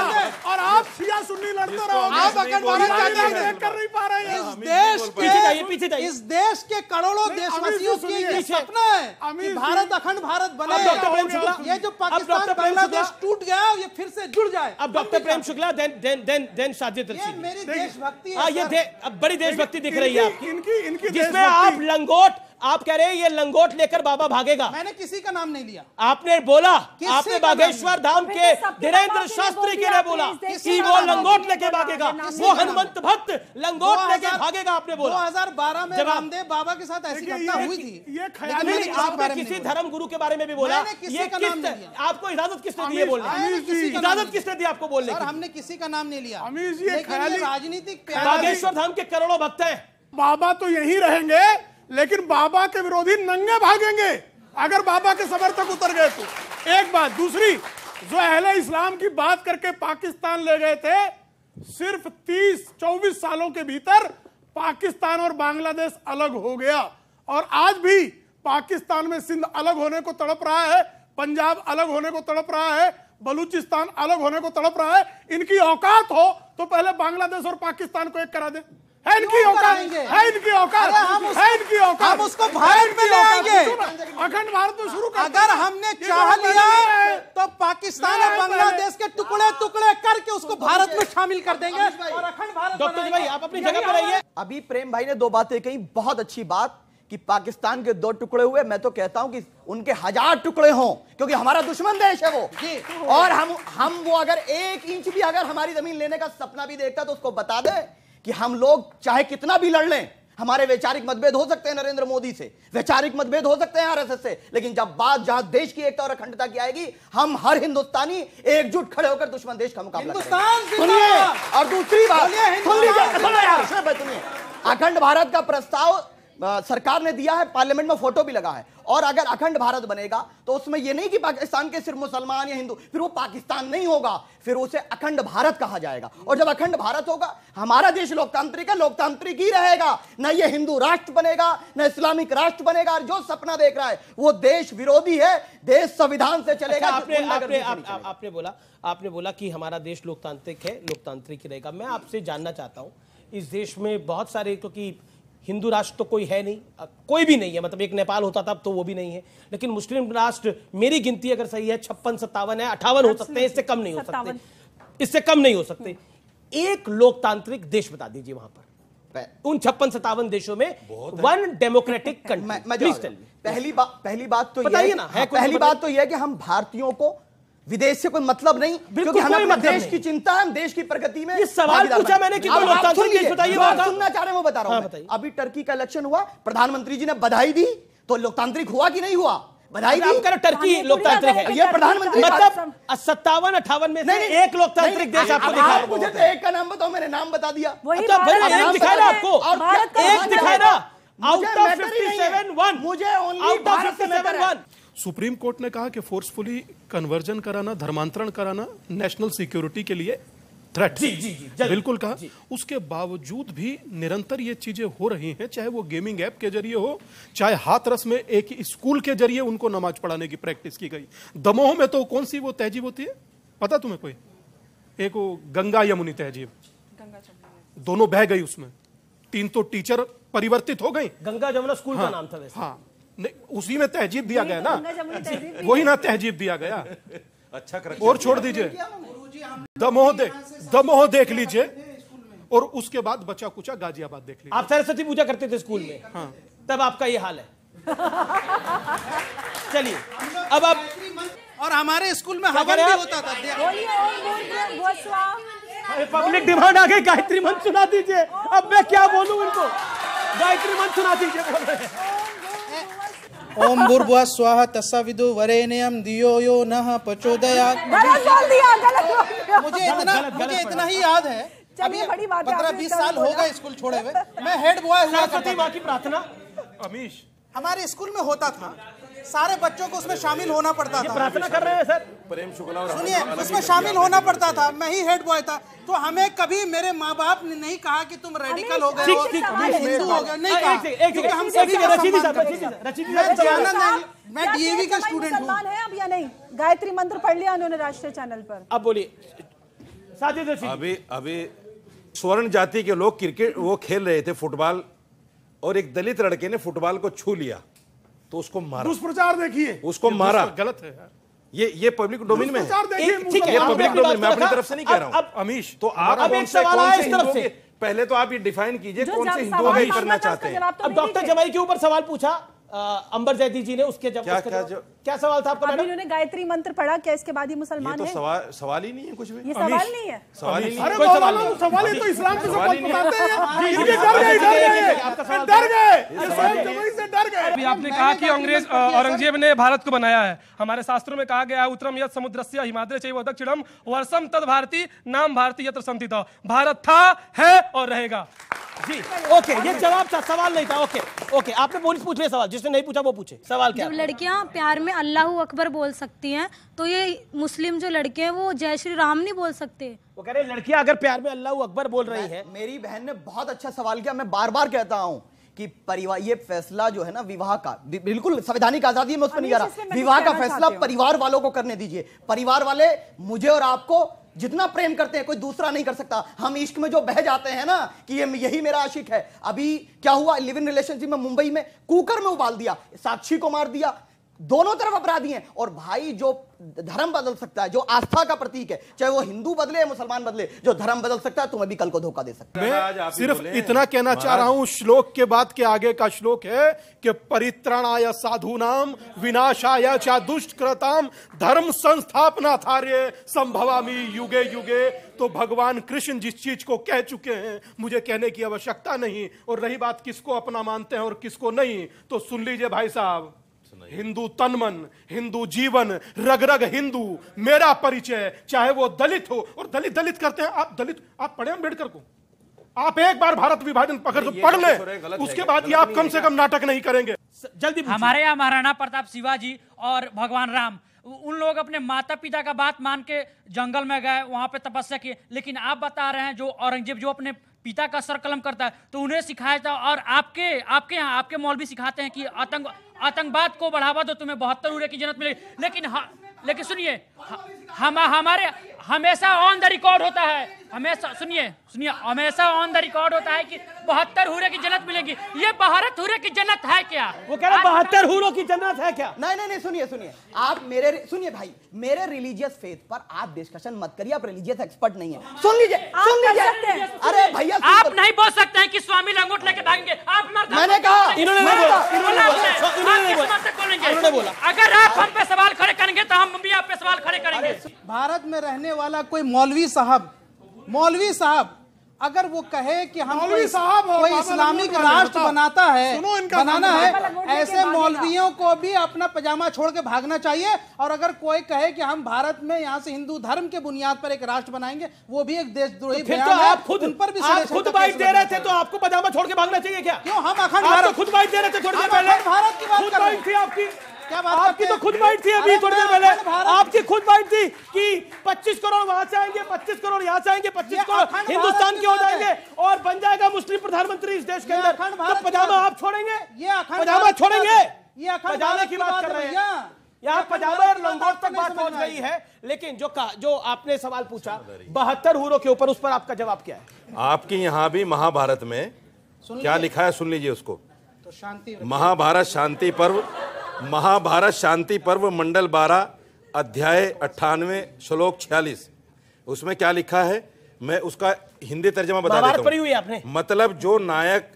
और आप शिया सुन्नी लड़ते रहोगे आप अखंड भारत चाहते हैं देख कर नहीं पा रहे हैं। इस देश पीछे जाइए, पीछे के जाइए। इस देश के करोड़ों देशवासियों की ये सपना है कि भारत अखंड भारत बने। डॉक्टर ये जो पाकिस्तान बांग्लादेश टूट गया ये फिर से जुड़ जाए। अब doctor Prem Shukla then then then then Sajid ये मेरी देशभक्ति है हाँ ये अब बड़ी देशभक्ति दिख रही है आपकी। इनकी इनकी जिसमें आप लंगोट आप कह रहे हैं ये लंगोट लेकर बाबा भागेगा। मैंने किसी का नाम नहीं लिया। आपने बोला आपने बागेश्वर धाम के धीरेन्द्र शास्त्री के लिए बोला कि वो लंगोट लेके भागेगा। वो हनुमंत भक्त लंगोट लेके भागेगा आपने बोला। 2012 में रामदेव बाबा के साथ ऐसी घटना हुई थी। आपने किसी धर्म गुरु के बारे में भी बोला। किसी ये का किस नाम आपको इजाज़त किसने दी है बोलने इजाज़त किसने दी आपको बोलने की? हमने किसी का नाम नहीं लिया। राजनीतिक बागेश्वर धाम के करोड़ों भक्त है। बाबा तो यही रहेंगे। लेकिन बाबा के विरोधी नंगे भागेंगे। अगर बाबा के सबर तक उतर गए तो। एक बात, दूसरी, जो अहले इस्लाम की बात करके पाकिस्तान ले गए थे, सिर्फ़ 30 24 सालों के भीतर पाकिस्तान और बांग्लादेश अलग हो गया। और आज भी पाकिस्तान में सिंध अलग होने को तड़प रहा है, पंजाब अलग होने को तड़प रहा है, बलूचिस्तान अलग होने को तड़प रहा है। इनकी औकात हो तो पहले बांग्लादेश और पाकिस्तान को एक करा दे। है इनकी औकात है इनकी औकात है इनकी औकात हम उसको भारत में ले आएँगे। अखंड भारत में शुरू कर अगर हमने चाह लिया तो पाकिस्तान और बांग्लादेश के टुकड़े टुकड़े करके उसको भारत में शामिल कर देंगे और अखंड भारत डॉक्टर भाई आप अपनी जगह पर रहिए अभी प्रेम भाई ने दो बातें कही बहुत अच्छी बात कि पाकिस्तान के दो टुकड़े हुए। मैं तो कहता हूँ कि उनके हज़ार टुकड़े हों क्योंकि हमारा दुश्मन देश है वो। जी। और हम हम वो अगर एक इंच भी अगर हमारी ज़मीन लेने का सपना भी देखता तो उसको बता दे कि हम लोग चाहे कितना भी लड़ लें हमारे वैचारिक मतभेद हो सकते हैं नरेंद्र मोदी से वैचारिक मतभेद हो सकते हैं आरएसएस से लेकिन जब बात जहाँ देश की एकता और अखंडता की आएगी हम हर हिंदुस्तानी एकजुट खड़े होकर दुश्मन देश का मुकाबला सुनिए और दूसरी बात सुन लीजिए अखंड भारत का प्रस्ताव सरकार ने दिया है पार्लियामेंट में फ़ोटो भी लगा है। और अगर अखंड भारत बनेगा तो उसमें यह नहीं कि पाकिस्तान के सिर्फ़ मुसलमान या हिंदू फिर वो पाकिस्तान नहीं होगा फिर उसे अखंड भारत कहा जाएगा। और जब अखंड भारत होगा हमारा देश लोकतांत्रिक है लोकतांत्रिक ही रहेगा। न ये हिंदू राष्ट्र बनेगा न इस्लामिक राष्ट्र बनेगा। और जो सपना देख रहा है वो देश विरोधी है देश संविधान से चलेगा अच्छा, आपने बोला आपने बोला कि हमारा देश लोकतांत्रिक है लोकतांत्रिक ही रहेगा। मैं आपसे जानना चाहता हूँ इस देश में बहुत सारे क्योंकि हिंदू राष्ट्र तो कोई है नहीं। कोई भी नहीं है। मतलब एक नेपाल होता था अब तो वो भी नहीं है। लेकिन मुस्लिम राष्ट्र मेरी गिनती अगर सही है छप्पन सत्तावन है अट्ठावन हो सकते हैं इससे कम नहीं हो सकते। इससे कम नहीं हो सकते। एक लोकतांत्रिक देश बता दीजिए वहाँ पर। उन छप्पन सत्तावन देशों में वन डेमोक्रेटिक दूँ। पहली बात पहली बात तो ये ना, है पहली बात तो यह कि हम भारतीयों को विदेश से कोई मतलब नहीं क्योंकि हमें मतलब देश की चिंता है हम देश की प्रगति में ये सवाल पूछा मैंने कि बताइए। सुनना चाह रहे हैं वो बता रहा हाँ, हूँ बताइए। अभी टर्की का इलेक्शन हुआ प्रधानमंत्री जी ने बधाई दी तो लोकतांत्रिक हुआ कि नहीं हुआ? बधाई दी? रहे हो टर्की लोकतांत्रिक है। ये प्रधानमंत्री मतलब सत्तावन अट्ठावन में से एक लोकतांत्रिक देश आपको दिखा आप मुझे तो एक का नाम बताओ मैंने नाम बता दिया। तो एक दिखाया आपको। एक दिखाया आउट ऑफ़ matter ही 57 वन मुझे only आउट ऑफ़ भारत से 57 वन सुप्रीम कोर्ट ने कहा कि फोर्सफुली कन्वर्जन कराना धर्मांतरण कराना नेशनल सिक्योरिटी के लिए थ्रेट जी, जी, जी, बिल्कुल कहा। उसके बावजूद भी निरंतर ये चीज़ें हो रही हैं चाहे वो गेमिंग ऐप के ज़रिए हो चाहे हाथरस में एक स्कूल के ज़रिए उनको नमाज़ पढ़ाने की प्रैक्टिस की गई। दमोह में तो कौन सी वो तहजीब होती है? पता तुम्हें कोई? एक वो गंगा यमुनी तहजीब। दोनों बह गई उसमें। तीन तो टीचर परिवर्तित हो गई। गंगा जमुना स्कूल का हाँ, नाम था वैसे। हाँ। उसी में तहजीब दिया गया ना वही ना तहजीब दिया गया अच्छा कर और छोड़ दीजिए दमोह देख दमोह देख लीजिए और उसके बाद बचा कुचा गाजियाबाद देख लीजिए आप सरस्वती पूजा करते थे स्कूल में तब आपका ये हाल है चलिए अब आप और हमारे स्कूल में हवन भी होता था बोलिए। अरे पब्लिक डिमांड आ गई गायत्री मंत्र सुना दीजिए अब मैं क्या बोलूँ इनको गायत्री मंत्र सुना दीजिए बोल रहे हैं ओम भूर्भुवः स्वाह तत्सविदु वरे दियो यो नः प्रचोदया गलत बोल दिया गलत बोल दिया। मुझे इतना मुझे इतना ही याद है। अभी बड़ी बात है, पंद्रह बीस साल हो गए स्कूल छोड़े हुए। मैं हेड बॉय हुआ सरस्वती करता माँ की प्रार्थना। अमीश। हमारे स्कूल में होता था। सारे बच्चों को उसमें शामिल होना पड़ता था। प्रार्थना कर रहे हैं सर। प्रेम शुक्ला और सुनिए उसमें शामिल होना पड़ता था। मैं ही हेड बॉय था। तो हमें कभी मेरे माँ बाप ने नहीं कहा कि तुम रेडिकल हो गए हो हिंदू हो गए नहीं कहा। हम सभी मैं डीएवी का स्टूडेंट हूँ। अब या नहीं? गायत्री मंत्र पढ़ लिया उन्होंने राष्ट्रीय चैनल पर। अब बोलिए। अभी अभी स्वर्ण जाति के लोग क्रिकेट वो खेल रहे थे फुटबॉल। और एक दलित लड़के ने फुटबॉल को छू लिया तो उसको मारा। दुष्प्रचार देखिए। उसको मारा। गलत है यार। ये ये पब्लिक डोमेन में है। दुष्प्रचार देखिए एक- ठीक है, ये पब्लिक अपनी डोमेन मैं अपनी तरफ़ से नहीं कह रहा हूँ। अब अमीश तो आप अब कौन एक से सवाल कौन आया से इस तरफ़ हिंदुओं से। के पहले तो आप ये डिफाइन कीजिए कौन से हिंदुओं का करना चाहते हैं। तो अब डॉक्टर। जमाई के ऊपर सवाल पूछा। अंबर जैदी जी ने उसके जब क्या- उसके क्या जो- क्या सवाल था आपका अभी उन्होंने गायत्री मंत्र पढ़ा क्या इसके बाद ये ये मुसलमान तो है? सवाल सवाल ही नहीं है कुछ भी। ये सवाल नहीं है। सवाल ही नहीं अरे है सवाल। तो सवाल ही तो इस्लाम से सवाल ही है। बताते हैं। जी, डर गए डर जी, जी, गए सवाल डर गए। से डर अभी आपने कहा कि अंग्रेज़। औरंगज़ेब ने भारत को बनाया है। हमारे शास्त्रों में कहा गया है उत्तरम यद समुद्रस्य हिमाद्री चैव दक्षिणम वर्षम तद भारती नाम भारती यत्र संतित भारत था है और रहेगा। जी। ओके ये जवाब था सवाल नहीं था। ओके ओके आपने पुलिस पूछ लिया सवाल जिसने नहीं पूछा वो पूछे। सवाल क्या? जब लड़कियाँ प्यार में अल्लाह अकबर बोल सकती हैं तो ये मुस्लिम जो लड़के हैं वो जय श्री राम नहीं बोल सकते। वो कह रहे हैं, लड़कियाँ अगर प्यार में अल्लाह अकबर बोल रही है। मेरी बहन ने बहुत अच्छा सवाल किया मैं बार बार कहता हूँ कि परिवार ये फैसला जो है ना विवाह का बिल्कुल संवैधानिक आज़ादी है मैं उस पर नहीं जा रहा। विवाह का फैसला परिवार वालों को करने दीजिए। परिवार वाले मुझे और आपको जितना प्रेम करते हैं, कोई दूसरा नहीं कर सकता। हम इश्क में जो बह जाते हैं ना, कि ये यही मेरा आशिक है। अभी क्या हुआ? लिव इन रिलेशनशिप में मुंबई में कुकर में उबाल दिया, साक्षी को मार दिया दोनों तरफ़ अपराधी हैं। और भाई जो धर्म बदल सकता है जो आस्था का प्रतीक है चाहे वो हिंदू बदले या मुसलमान बदले जो धर्म बदल सकता है तुम्हें भी कल को धोखा दे सकता मैं सिर्फ़ इतना कहना चाह रहा हूँ श्लोक के बाद के आगे का श्लोक है कि परित्राणाय साधुनाम विनाशाय चा दुष्ट कृताम धर्म संस्थापना थार्य संभवामी युगे युगे। तो भगवान कृष्ण जिस चीज़ को कह चुके हैं मुझे कहने की आवश्यकता नहीं। और रही बात किसको अपना मानते हैं और किसको नहीं तो सुन लीजिए भाई साहब। हिंदू तन मन हिंदू जीवन रग रग हिंदू मेरा परिचय चाहे वो दलित हो और दलित दलित करते हैं आप दलित आप पढ़े अंबेडकर को। आप एक बार भारत विभाजन पकड़ तो पढ़ ले उसके बाद ये आप कम से कम नाटक नहीं करेंगे। जल्दी हमारे यहाँ महाराणा प्रताप शिवाजी और भगवान राम उन लोग अपने माता पिता का बात मान के जंगल में गए वहाँ पे तपस्या किए लेकिन आप बता रहे हैं जो औरंगज़ेब जो अपने पिता का सर कलम करता है तो उन्हें सिखाया था और आपके आपके यहाँ, आपके मौलवी सिखाते हैं कि आतंक, आतंकवाद को बढ़ावा दो, तुम्हें बहत्तर उड़े की जन्नत मिलेगी। लेकिन लेकिन सुनिए हम, हमारे हमेशा ऑन द रिकॉर्ड होता है। हमेशा सुनिए सुनिए हमेशा ऑन द रिकॉर्ड होता है कि बहत्तर हुरे की जन्नत मिलेगी। ये भारत हुरे की जन्नत है क्या? वो कह रहे बहत्तर हूरों की जन्नत है क्या? नहीं नहीं नहीं सुनिए सुनिए। आप मेरे सुनिए भाई मेरे रिलीजियस फेथ पर आप डिस्कशन मत करिए आप रिलीजियस एक्सपर्ट नहीं है। सुन लीजिए सुन लीजिए। अरे भैया आप नहीं बोल सकते हैं कि स्वामी लंगोट लेके भागेंगे। आप मर्द मैंने कहा इन्होंने बोला। अगर आप हम पे सवाल खड़े करेंगे तो हम भी आप पे सवाल खड़े करेंगे। भारत में रहने वाला कोई मौलवी साहब मौलवी साहब अगर वो कहे कि हम कोई, साहब कोई इस्लामिक राष्ट्र बनाता है बनाना है ऐसे मौलवियों को भी अपना पजामा छोड़ के भागना चाहिए और अगर कोई कहे कि हम भारत में यहाँ से हिंदू धर्म के बुनियाद पर एक राष्ट्र बनाएँगे वो भी एक देशद्रोही फिर तो आप खुद उन पर भी आप खुद का बाइट दे रहे थे तो आपको पजामा छोड़ के भागना चाहिए क्या? क्यों हम अखंड तो भारत खुद बाइट दे रहे थे थोड़ी देर पहले। भारत की बात कर रहे बाइट आपकी। आपकी तो खुद बाइट थी अभी थोड़ी देर पहले। आपकी खुद बाइट थी कि 25 करोड़ वहाँ से आएँगे 25 करोड़ यहाँ से आएँगे 25 करोड़ हिंदुस्तान के हो। जाएँगे और बन जाएगा मुस्लिम प्रधानमंत्री इस देश के अंदर। तो पजामा है। आप छोड़ेंगे? ये पजामा छोड़ेंगे? ये पजामे की बात कर रहे हैं। यहाँ पजामा और लंगोट तक बात पहुँच गई है। लेकिन जो का जो आपने सवाल पूछा बहत्तर हूरों के ऊपर उस पर आपका जवाब क्या है? आपके यहाँ भी महाभारत में क्या लिखा है? सुन लीजिए उसको। तो शांति महाभारत शांति पर्व महाभारत शांति पर्व मंडल बारह अध्याय अट्ठानवे श्लोक छियालीस। उसमें क्या लिखा है? मैं उसका हिंदी तर्जमा बता देता आपने? हूँ। मतलब जो नायक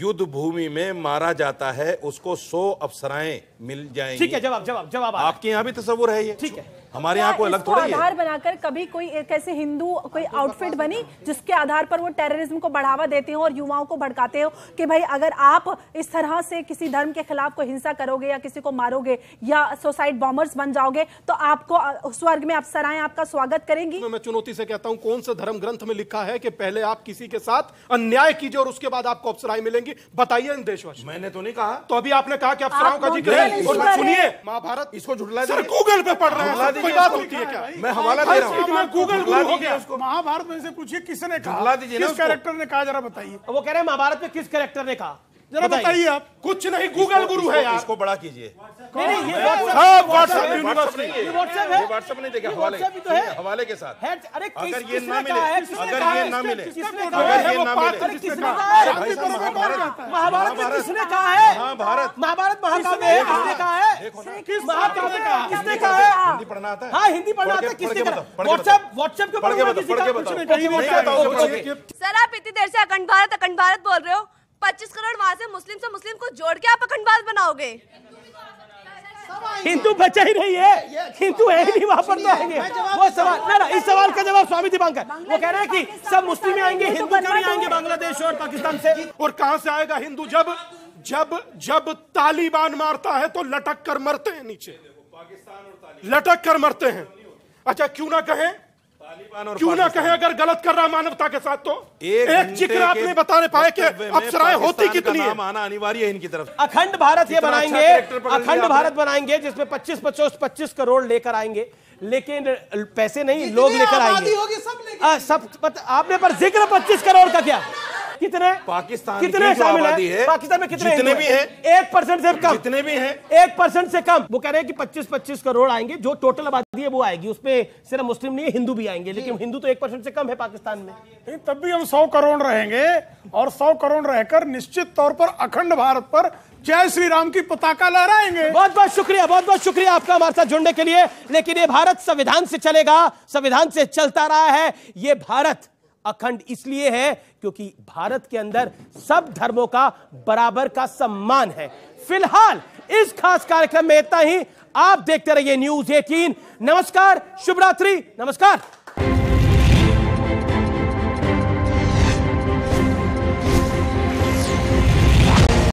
युद्ध भूमि में मारा जाता है उसको सौ अप्सराएँ मिल जाएँगी ठीक है जवाब जवाब जवाब। आपके यहाँ भी तस्वुर है ये? ठीक है। हमारे यहाँ कोई अलग थोड़ी है आधार बनाकर कभी कोई एक ऐसे हिंदू कोई आउटफिट बनी जिसके आधार पर वो टेररिज्म को बढ़ावा देते हो और युवाओं को भड़काते हो कि भाई अगर आप इस तरह से किसी धर्म के खिलाफ कोई हिंसा करोगे या किसी को मारोगे या सुसाइड बॉम्बर्स बन जाओगे तो आपको स्वर्ग में अप्सराएँ आपका स्वागत करेंगी। मैं चुनौती से कहता हूँ कौन से धर्म ग्रंथ में लिखा है कि पहले आप किसी के साथ अन्याय कीजिए और उसके बाद आपको अप्सराएँ मिलेंगी? बताइए इन देशवासी मैंने तो नहीं कहा। तो अभी आपने कहा कि अप्सराओं का ज़िक्र है? सुनिए। महाभारत इसको झुठला सर गूगल पे पढ़ रहे हैं कोई बात होती है क्या? मैं हवाला दे रहा हूँ। गूगल हो गया। उसको। महाभारत में से पूछिए किसने कहा? किस कैरेक्टर ने कहा? जरा बताइए। वो कह रहे हैं महाभारत में किस कैरेक्टर ने कहा? जरा बताइए। आप। कुछ नहीं गूगल गुरु है यार। इसको बड़ा कीजिए। व्हाट्सएप व्हाट्सएप नहीं देखा हवाले तो है। हवाले के साथ। अरे अगर ये ना? मिले अगर ये ना मिले अगर ये ना मिले महाभारत में किसने कहा है? महाभारत। महाभारत महाकाव्य है? किसने कहा है? महाकाव्य किसने कहा है? हिंदी पढ़ना आता है। हाँ हिंदी पढ़ना आता है किसने कहा? व्हाट्सएप व्हाट्सएप के के- सर आप इतनी देर से अखंड भारत अखंड भारत बोल रहे हो 25 करोड़ वहाँ से मुस्लिम से मुस्लिम को जोड़ के आप अखंड भारत बनाओगे? हिंदू बचा ही नहीं है। हिंदू है ही नहीं वहाँ पर तो आएँगे वो सवाल ना ना इस सवाल का जवाब स्वामी दीपांकर वो कह रहे हैं कि सब मुस्लिम आएँगे हिंदू क्यों नहीं आएँगे बांग्लादेश और पाकिस्तान से। और कहाँ से आएगा हिंदू? जब जब जब तालिबान मारता है तो लटक कर मरते हैं नीचे। लटक कर मरते हैं। अच्छा क्यों ना कहें? क्यों ना कहे अगर गलत कर रहा मानवता के साथ तो? एक एक चिक्र आपने आप नहीं बता नहीं पाए कि अप्सराएँ होती कितनी है? आना अनिवार्य है इनकी तरफ़। अखंड भारत ये अच्छा बनाएँगे अखंड भारत बनाएँगे जिसमें 25 25 25 करोड़ लेकर आएँगे। लेकिन पैसे नहीं लोग लेकर आएँगे। सब आ, सब आपने पर ज़िक्र 25 करोड़ का क्या। कितने? पाकिस्तान कितने शामिल है? पाकिस्तान में कितने जितने भी हैं? एक परसेंट से कम। जितने भी हैं। एक परसेंट से कम। वो कह रहे हैं कि 25 25 करोड़ आएँगे। जो टोटल आबादी है वो आएगी। उसमें सिर्फ़ मुस्लिम नहीं है हिंदू भी आएँगे। लेकिन हिंदू तो एक परसेंट से कम है पाकिस्तान में। तब भी हम सौ करोड़ रहेंगे और सौ करोड़ रहकर निश्चित तौर पर अखंड भारत पर जय श्री राम की पताका लहराएँगे। बहुत बहुत शुक्रिया बहुत बहुत शुक्रिया आपका हमारे साथ जुड़ने के लिए। लेकिन ये भारत संविधान से चलेगा संविधान से चलता रहा है। ये भारत अखंड इसलिए है क्योंकि भारत के अंदर सब धर्मों का बराबर का सम्मान है। फ़िलहाल इस खास कार्यक्रम में इतना ही। आप देखते रहिए न्यूज़ 18 नमस्कार, शुभरात्रि। नमस्कार।